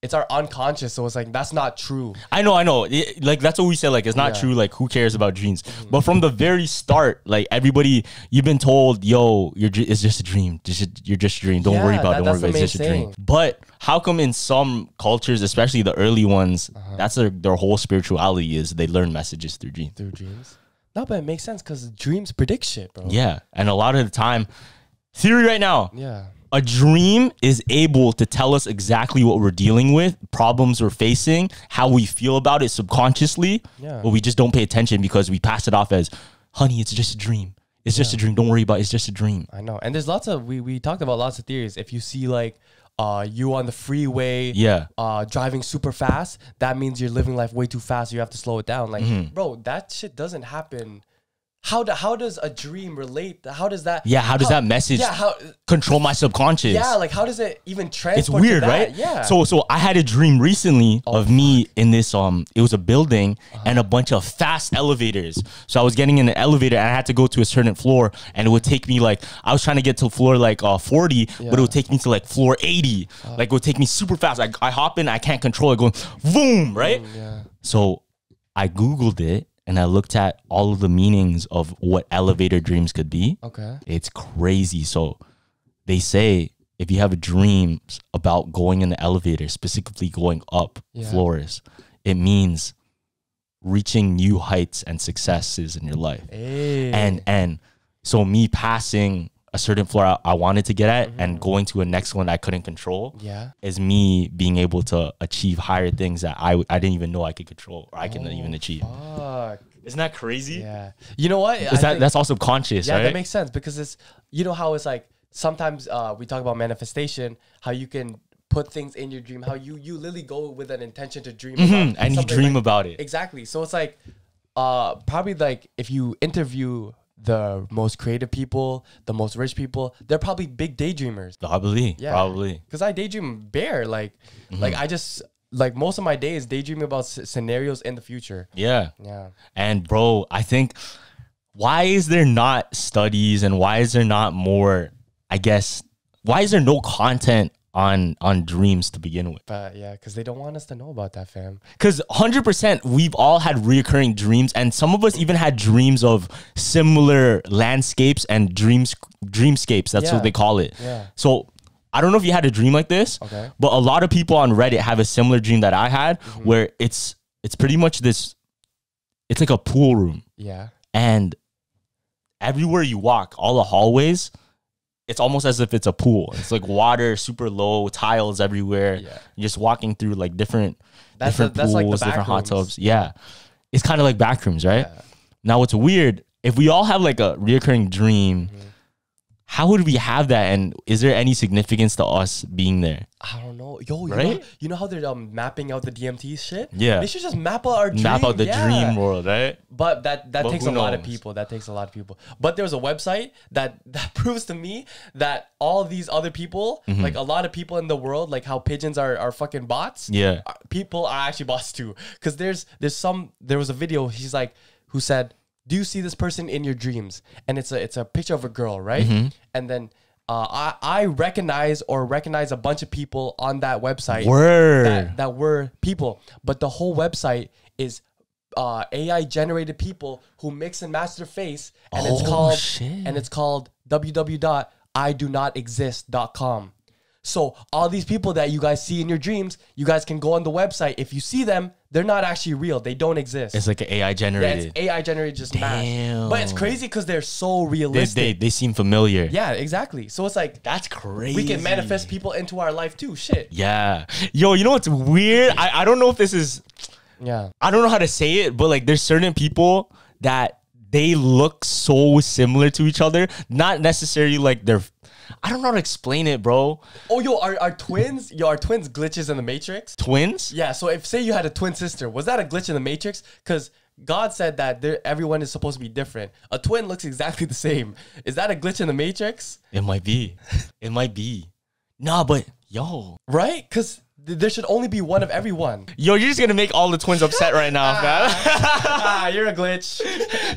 it's our unconscious, so it's like that's not true. I know, I know. It- like that's what we said. Like it's not Yeah. Mm-hmm. true. Like who cares about dreams? But from the very start, like everybody, you've been told, "Yo, you're it's just a dream. Just you're just a dream. Don't worry Yeah, about. it. that- Don't worry about. it. It's just a dream." But how come in some cultures, especially the early ones, Uh-huh. that's their their whole spirituality is they learn messages through dreams. Through dreams. No, but it makes sense because dreams predict shit, bro. Yeah, and a lot of the time, theory right now, Yeah. A dream is able to tell us exactly what we're dealing with, problems we're facing, how we feel about it subconsciously. Yeah. But we just don't pay attention because we pass it off as, honey, it's just a dream. It's just a dream. Don't worry about it. It's just a dream. I know. And there's lots of we we talked about lots of theories. If you see like uh you on the freeway Yeah. uh driving super fast, that means you're living life way too fast. You have to slow it down. Like, Mm-hmm. bro, that shit doesn't happen. How do, how does a dream relate? How does that Yeah, how does that message Yeah, how Control my subconscious. yeah, like how does it even transport it's weird, right? Yeah. So so I had a dream recently Oh, of me in this um it was a building Uh-huh. and a bunch of fast elevators. So I was getting in an elevator and I had to go to a certain floor and it would take me like I was trying to get to floor like uh 40, but it would take me to like floor 80. Uh. like it would take me super fast. Like I hop in, I can't control it going boom, right? Mm, yeah. So I googled it and I looked at all of the meanings of what elevator dreams could be. Okay. It's crazy. So they say if you have dreams about going in the elevator, specifically going up Yeah. floors, it means reaching new heights and successes in your life. Hey. And and so me passing a certain floor I, I wanted to get at and going to a next one I couldn't control Mm-hmm. yeah. is me being able to achieve higher things that I, I didn't even know I could control or I can even achieve. Fuck. Isn't that crazy? Yeah. You know what? Is that that's all subconscious, Yeah, right? that makes sense because it's you know how it's like sometimes uh, we talk about manifestation, how you can put things in your dream, how you you literally go with an intention to dream Mhm, about and you dream like- about it. Exactly. So it's like uh probably like if you interview the most creative people, the most rich people, they're probably big daydreamers. Probably. Yeah. Probably. Cuz I daydream bare like mm-hmm. like I just like most of my days daydreaming about s- scenarios in the future. Yeah. Yeah. And bro, I think why is there not studies and why is there not more, I guess, why is there no content on on dreams to begin with? But yeah, cuz they don't want us to know about that, fam. Because 100% we've all had reoccurring dreams and some of us even had dreams of similar landscapes and dreams dreamscapes. That's Yeah. what they call it. Yeah. So I don't know if you had a dream like this, Okay. but a lot of people on Reddit have a similar dream that I had Mm-hmm. where it's it's pretty much this it's like a pool room Yeah. and everywhere you walk, all the hallways, it's almost as if it's a pool. It's like water, super low, tiles everywhere. Yeah. You're just walking through like different That's different that's pools, like the different back hot tubs. Yeah. It's kind of like back rooms, right? Yeah. Now what's weird, if we all have like a reoccurring dream, Mm-hmm. How would we have that and is there any significance to us being there? I don't know. Yo, you, know, you know how they're um, mapping out the DMT shit? Yeah. They should just map out our dream. Map out the yeah. dream world, right? But that that But takes a lot of people. That takes a lot of people. But there's a website that that proves to me that all these other people, Mm-hmm. like a lot of people in the world, like how pigeons are are fucking bots. Yeah. uh, People are actually bots too. Cause there's there's some there was a video. He's like who said, "Do you see this person in your dreams?" And it's a it's a picture of a girl, right? Mm-hmm. And then uh, I I recognize or recognize a bunch of people on that website Word. that that were people, but the whole website is. Uh, AI generated people who mix and match their face, and it's Oh, called shit. and it's called www.idonotexist.com. So all these people that you guys see in your dreams, you guys can go on the website. If you see them, they're not actually real. They don't exist. It's like an AI yeah, generated. it's AI generated just match. But it's crazy because they're so they, realistic. they, they seem familiar. yeah, exactly. So it's like That's crazy. we can manifest people into our life too. Shit. Yeah. Yo, you know what's weird? I, I don't know if this is Yeah. I don't know how to say it, but like there's certain people that they look so similar to each other. Not necessarily like they're I don't know how to explain it, bro. Oh, yo, are, are twins? Yo, are twins glitches in the Matrix? Twins? Yeah. So if say you had a twin sister, was that a glitch in the Matrix? Because God said that everyone is supposed to be different. A twin looks exactly the same. Is that a glitch in the Matrix? It might be. It might be. Nah, but yo. Right? Because there should only be one of everyone. Yo, you're just gonna make all the twins upset right now, man. ah, you're a glitch.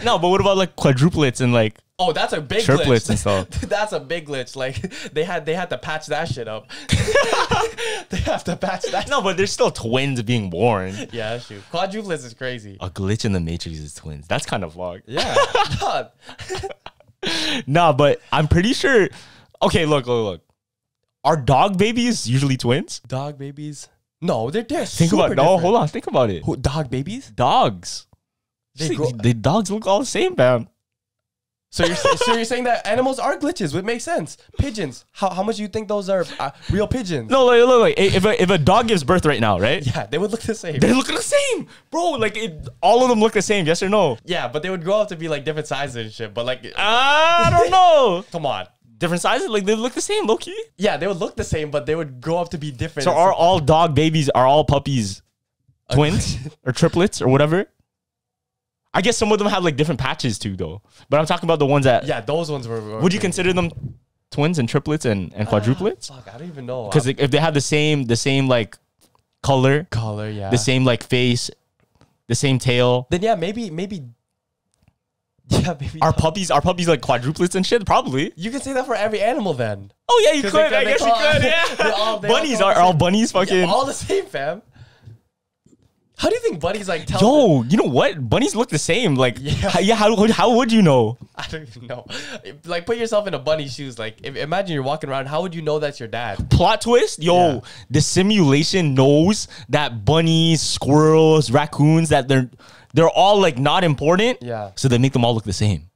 no, but what about like quadruplets and like Oh, that's a big Triplets glitch. and stuff. that's a big glitch. Like they had they had to patch that shit up. they have to patch that. No, but there's still twins being born. Yeah, that's true. Quadruplets is crazy. A glitch in the matrix is twins. That's kind of vlog. Yeah. Nah, but I'm pretty sure. Okay, look, look, look. Are dog babies usually twins? Dog babies. No, they're they're Think super about no. different. Hold on. Think about it. Who, dog babies? Dogs. They grow- the dogs look all the same, man. So you're so you're saying that animals are glitches? Which makes sense. Pigeons. How, how much do you think those are uh, real pigeons? No, like, look, like if a, if a dog gives birth right now, right? Yeah, they would look the same. They look the same, bro. Like it, all of them look the same. Yes or no? Yeah, but they would grow up to be like different sizes and shit. But like, I don't know. come on. Different sizes, like they look the same, low key. Yeah, they would look the same, but they would grow up to be different. So are all dog babies are all puppies twins or triplets or whatever? I guess some of them have like different patches too, though. But I'm talking about the ones that. yeah, those ones were. were Would you consider them twins and triplets and, and ah, quadruplets? Fuck, I don't even know. Because if they have the same the same like color, color, yeah. the same like face, the same tail. Then yeah, maybe maybe. Yeah, maybe. Are puppies are puppies like quadruplets and shit? Probably. you can say that for every animal then. Oh yeah, you could. they- I they guess you could. Yeah. all- they all bunnies are, are all bunnies fucking. Yeah, all the same, fam. How do you think bunnies like tell? Yo, you know what? Bunnies look the same. Like, Yeah. yeah, yeah how, would- how would you know? I don't even know. Like, put yourself in a bunny's shoes. Like, if, imagine you're walking around. How would you know that's your dad? Plot twist, yo, Yeah. the simulation knows that bunnies, squirrels, raccoons, that they're they're all like not important. Yeah. So they make them all look the same.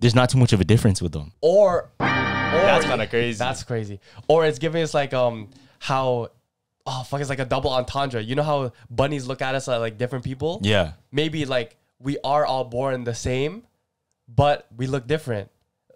There's not too much of a difference with them. Or, or That's kinda crazy. That's crazy. Or it's giving us like um how, oh fuck, it's like a double entendre. You know how bunnies look at us like, like different people? Yeah. maybe like we are all born the same, but we look different.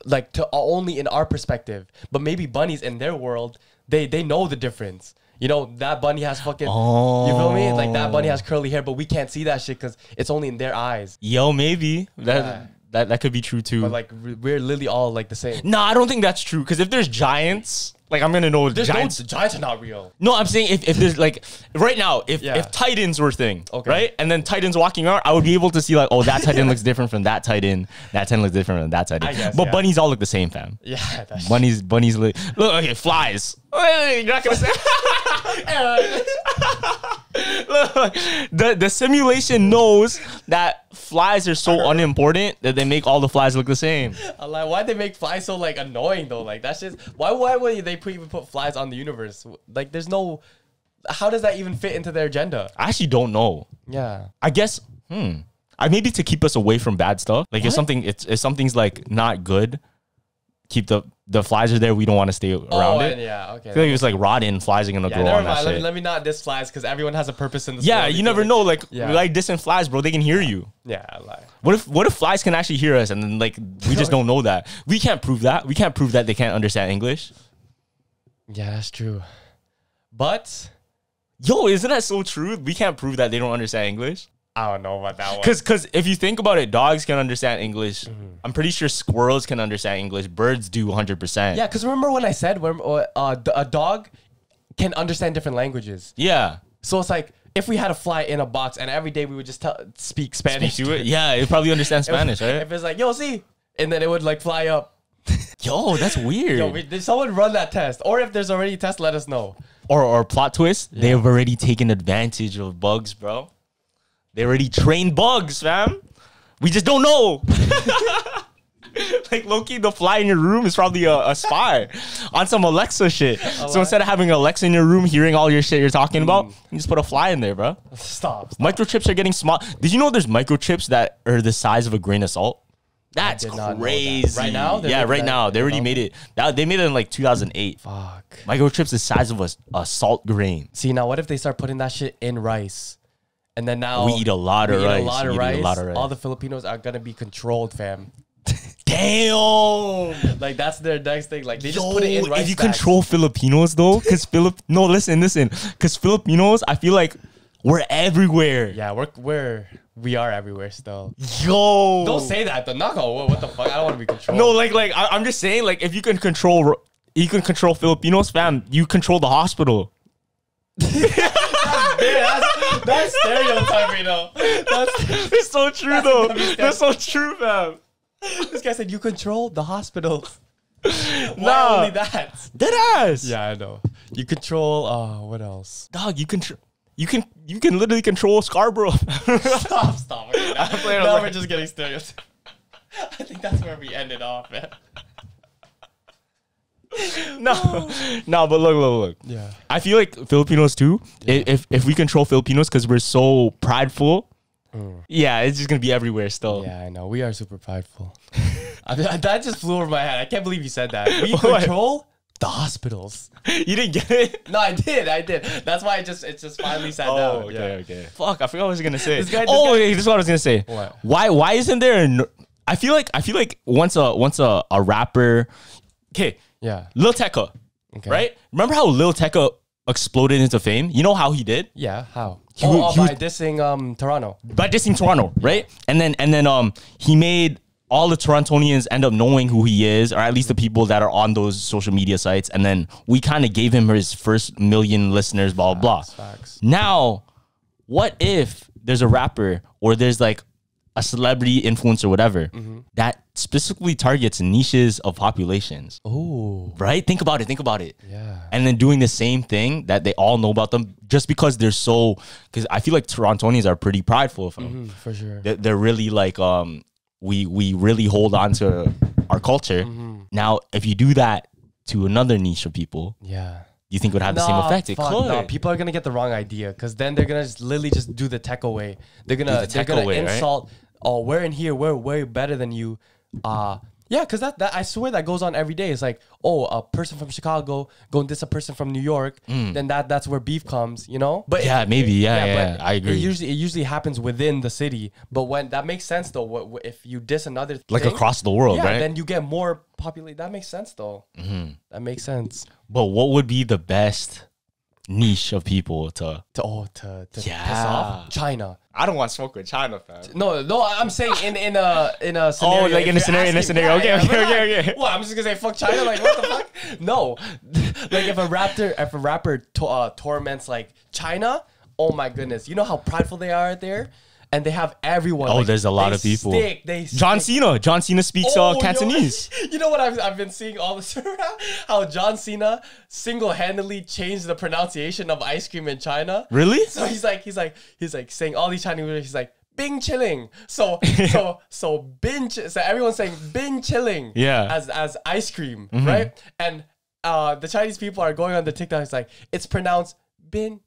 Like to only in our perspective. But maybe bunnies in their world, they they know the difference. You know, that bunny has fucking you feel me? Like that bunny has curly hair, but we can't see that shit because it's only in their eyes. Yo, maybe that Yeah. That that could be true too. But like we- we're literally all like the same. no, I don't think that's true. Because if there's giants, like I'm gonna know There's giants. no, giants are not real. No, I'm saying if, if there's like right now, if Yeah. if Titans were a thing, Okay. right, and then Titans walking around, I would be able to see like, oh, that Titan looks different from that Titan, that Titan looks different from that Titan. I guess, but yeah. bunnies all look the same, fam. Yeah, that's Bunnies, bunnies look. Look, okay, flies. You're not gonna say. Look, the the simulation knows that flies are so unimportant that they make all the flies look the same. I'm like, why'd they make flies so like annoying though? Like that's just why why would they put, even put flies on the universe? Like there's no how does that even fit into their agenda? I actually don't know. Yeah. I guess, hmm. I maybe to keep us away from bad stuff. Like if something it's if something's like not good, keep the the flies are there. We don't want to stay oh, around oh, it. yeah, okay. I feel like it was like rotten flies are gonna yeah, grow on that. Let me, let me not diss flies because everyone has a purpose in this yeah, you never know. Like Yeah. like distant flies, bro. They can hear you. Yeah, like What if what if flies can actually hear us and then like we just don't know that? We can't prove that. We can't prove that they can't understand English. yeah, that's true. But Yo, isn't that so true? We can't prove that they don't understand English. I don't know about that one. Cause, cause if you think about it, dogs can understand English. Mm-hmm. I'm pretty sure squirrels can understand English. Birds do 100. percent yeah, because remember when I said when uh, d- a dog can understand different languages. Yeah. So it's like if we had a fly in a box and every day we would just tell, speak Spanish Do it. Yeah, it probably understands Spanish, right? If it's like, yo, see, and then it would like fly up. Yo, that's weird. Yo, wait, did someone run that test? Or if there's already a test, let us know. or or plot twist, they have already taken advantage of bugs, bro. They already trained bugs, fam. We just don't know. like low key, the fly in your room is probably a, a spy on some Alexa shit. so instead of having Alexa in your room hearing all your shit you're talking about, mm. you just put a fly in there, bro. Stop. stop. Microchips are getting small. Did you know there's microchips that are the size of a grain of salt? That's know that. crazy. Right now? Yeah, right now. They already made it. That, they made it in like 2008. Fuck. Microchips the size of a, a salt grain. See, now what if they start putting that shit in rice? And then now We eat a lot of rice. A lot of eat a rice. lot of rice. All the Filipinos are gonna be controlled, fam. Damn. Like that's their next thing. Like they just put it in Yo, rice. if you control Filipinos though, because Philip, no, listen, listen, because Filipinos, I feel like we're everywhere. Yeah, we're we're we are everywhere still. Yo, Don't say that though. Knock on wood. What the fuck? I don't want to be controlled. no, like, like I, I'm just saying, like, if you can control, you can control Filipinos, fam, you control the hospital. Yeah, that's, that's stereotyping though. That's, It's so true though. That's so true, fam. this guy said you control the hospitals. Why Nah. only that? Dead ass. Yeah, I know. You control. Uh, what else? dog, you control. you can, you can literally control Scarborough. Stop, stop. Okay, now I'm now we're just getting stereotyped. I think that's where we ended off, man. no, oh. no, but look, look, look. Yeah. I feel like Filipinos too. i If if we control Filipinos because we're so prideful, mm. yeah, it's just gonna be everywhere still. Yeah, I know. We are super prideful. I mean, that just flew over my head. I can't believe you said that. We What? control the hospitals. You didn't get it. No, I did. I did. That's why I just it just finally sat Oh, down. okay, Yeah. okay. Fuck, I forgot what I was gonna say. This guy- this oh, guy- wait, this is what I was gonna say. What? Why? Why isn't there? A, no- I feel like I feel like once a once a, a rapper, okay, Yeah. Lil Tecca, Okay. right? Remember how Lil Tecca exploded into fame? You know how he did? Yeah. How? He oh, wa- oh, he by was- dissing um Toronto. by dissing Toronto, right? And then and then um he made all the Torontonians end up knowing who he is, or at least the people that are on those social media sites. And then we kind of gave him his first million listeners, blah blah blah. Facts. Now, what if there's a rapper or there's like a celebrity influencer, whatever, Mm-hmm. that specifically targets niches of populations, Oh. right? Think about it. Think about it Yeah. and then doing the same thing that they all know about them just because they're so because i feel like torontonians are pretty prideful of them Mm, for sure. they're, they're really like um we we really hold on to our culture Mm-hmm. now if you do that to another niche of people Yeah. you think it would have the same effect it fuck, could nah, people are gonna get the wrong idea because then they're gonna just literally just do the Tecca way. They're gonna the they're gonna away, right? Oh, we're in here. We're way better than you. Uh yeah, because that, that I swear that goes on every day. It's like, oh, a person from Chicago going diss a person from New York, then that that's where beef comes, you know. But Mm. yeah maybe yeah yeah, but i agree It usually it usually happens within the city, but when that makes sense though. What, if you diss another like thing, across the world yeah, right then you get more populate. That makes sense though. That makes sense. but what would be the best niche of people to To oh to, to piss off China. i don't want to smoke with china fam No, no, I'm saying in in a in a scenario. Oh, like in a scenario- in a scenario. Okay, okay, but okay, okay. Well, I'm just gonna say fuck China. Like what the fuck? No, like if a rapper if a rapper to, uh, torments like China, oh my goodness, you know how prideful they are there, and they have everyone. Oh, like, there's a lot of people. Stick, they john stick. cena john cena speaks Oh, uh, yo, cantonese You know what I've, I've been seeing all this around? How John Cena single handedly changed the pronunciation of ice cream in China. Really? So he's like, he's like, he's like saying all these Chinese words. He's like, Bing chilling. So, so, so bin. So everyone's saying bin chilling. Yeah. Mm-hmm. As as ice cream, right? And uh, the Chinese people are going on the TikTok. It's like it's pronounced bin.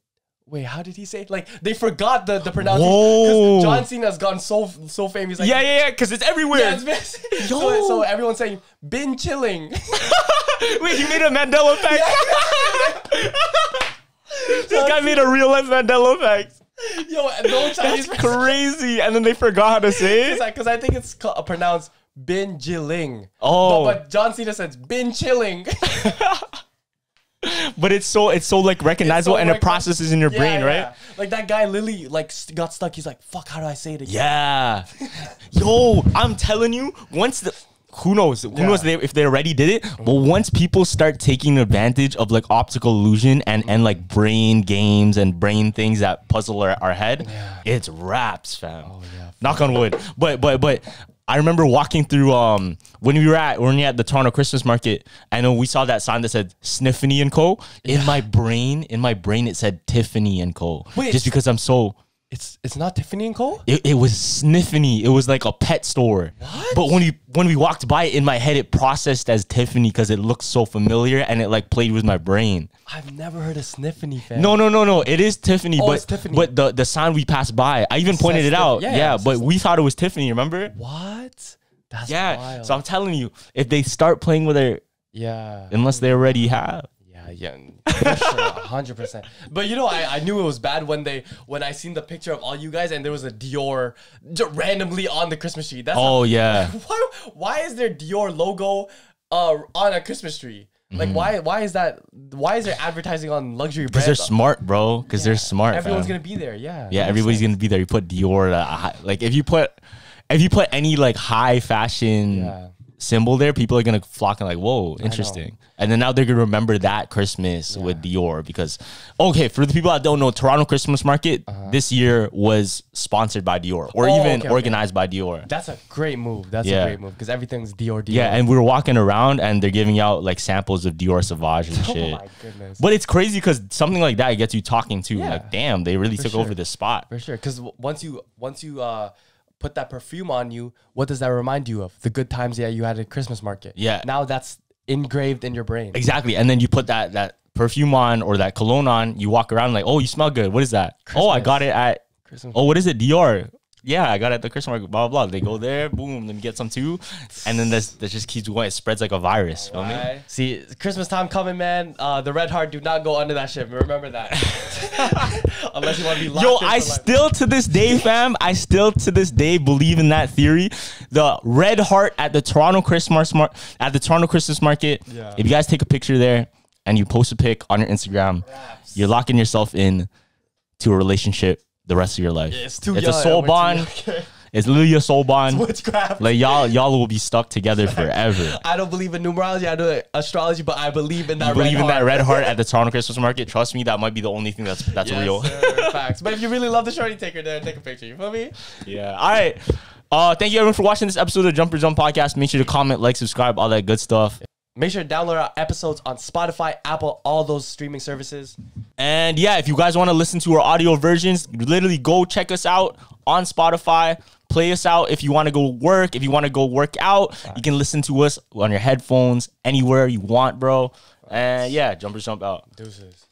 Wait, how did he say? it? Like they forgot the the pronunciation Whoa. because John Cena's gone so so famous. Like, Yeah, yeah, yeah, because it's everywhere. yeah, it's basically- so, Yo. so everyone's saying bin chilling. Wait, he made a Mandela effect. this guy made a real life Mandela effect. Yo, no Chinese That's crazy. And then they forgot how to say it. because I think it's pronounced bin chilling. Oh. but, but John Cena says bin chilling. But it's so it's so like recognizable and it processes in your Yeah, brain, yeah. right? Like that guy Lily like st- got stuck. He's like, "Fuck, how do I say it again?" Yeah. Yo, I'm telling you, once the who knows? Who Yeah. knows they, if they already did it? But once people start taking advantage of like optical illusion and and like brain games and brain things that puzzle our, our head, it's raps, fam. Oh, yeah. Knock on wood. But but but I remember walking through um when we were at when we were at the Toronto Christmas market. I know we saw that sign that said Sniffany and Co. In my brain, in my brain, it said Tiffany and Co. Wait, just because I'm so. It's it's not Tiffany and Co. It, it was Sniffany. It was like a pet store. What? But when we when we walked by it in my head, it processed as Tiffany because it looked so familiar and it like played with my brain. I've never heard of Sniffany fam. No, no, no, no. It is Tiffany, Oh, but it's Tiffany. but the the sign we passed by, I even pointed it out. Yeah, Yeah, yeah, but we thought it was Tiffany. Remember? What? That's Yeah. wild. So I'm telling you, if they start playing with it, yeah. unless they already have. Yeah, yeah, for sure, hundred percent. But you know, I, I knew it was bad when they when I seen the picture of all you guys and there was a Dior j- randomly on the Christmas tree. That's Oh yeah. why why is there Dior logo uh on a Christmas tree? Like why why is that? Why is there advertising on luxury Because they're smart, bro. Because they're smart. Everyone's fam. gonna be there. Yeah. Yeah, everybody's sense. gonna be there. You put Dior, uh, like if you put, if you put any like high fashion Yeah. Symbol there, people are gonna flock and like, whoa, interesting. And then now they're gonna remember that Christmas with Dior because, okay, for the people that don't know, Toronto Christmas Market this year was sponsored by Dior or Uh-huh. Oh, even okay, okay. organized by Dior. That's a great move. That's Yeah. a great move because everything's Dior. Dior. Yeah, and we were walking around and they're giving out like samples of Dior Sauvage and oh shit. my goodness. But it's crazy because something like that gets you talking too. Yeah. Like, damn, they really took sure. over this spot. For sure, because once you once you uh put that perfume on you, what does that remind you of? The good times that you had at Christmas market. Yeah. Now that's engraved in your brain. Exactly. And then you put that that perfume on or that cologne on, you walk around like, oh, you smell good. What is that? Oh, I got it at Christmas. oh, what is it? Dior. Yeah, I got it at the Christmas market, blah blah blah. They go there, boom, let me get some too. And then this that just keeps going. It spreads like a virus. Feel me? See, Christmas time coming, man. Uh, the red heart do not go under that ship. Remember that. Unless you want to be locked Yo, I for life. still to this day, fam, I still to this day believe in that theory. The red heart at the Toronto Christmas mar- at the Toronto Christmas market. Yeah. If you guys take a picture there and you post a pic on your Instagram, you're locking yourself in to a relationship the rest of your life. It's too It's young. a soul bond. Okay. It's literally a soul bond. Witchcraft. Like y'all, y'all will be stuck together forever. I don't believe in numerology. I do astrology, but I believe in that. You believe red in that heart. red heart at the Toronto Christmas market? Trust me, that might be the only thing that's that's Yes, real. sir. Facts. But if you really love the shorty, take her there and take a picture. You feel me? Yeah. All right. Uh, thank you everyone for watching this episode of Jumper Jump Podcast. Make sure to comment, like, subscribe, all that good stuff. Make sure to download our episodes on Spotify, Apple, all those streaming services. And yeah, if you guys want to listen to our audio versions, literally go check us out on Spotify. Play us out if you want to go work. If you want to go work out, you can listen to us on your headphones anywhere you want, bro. And yeah, jumpers Jump out. Deuces.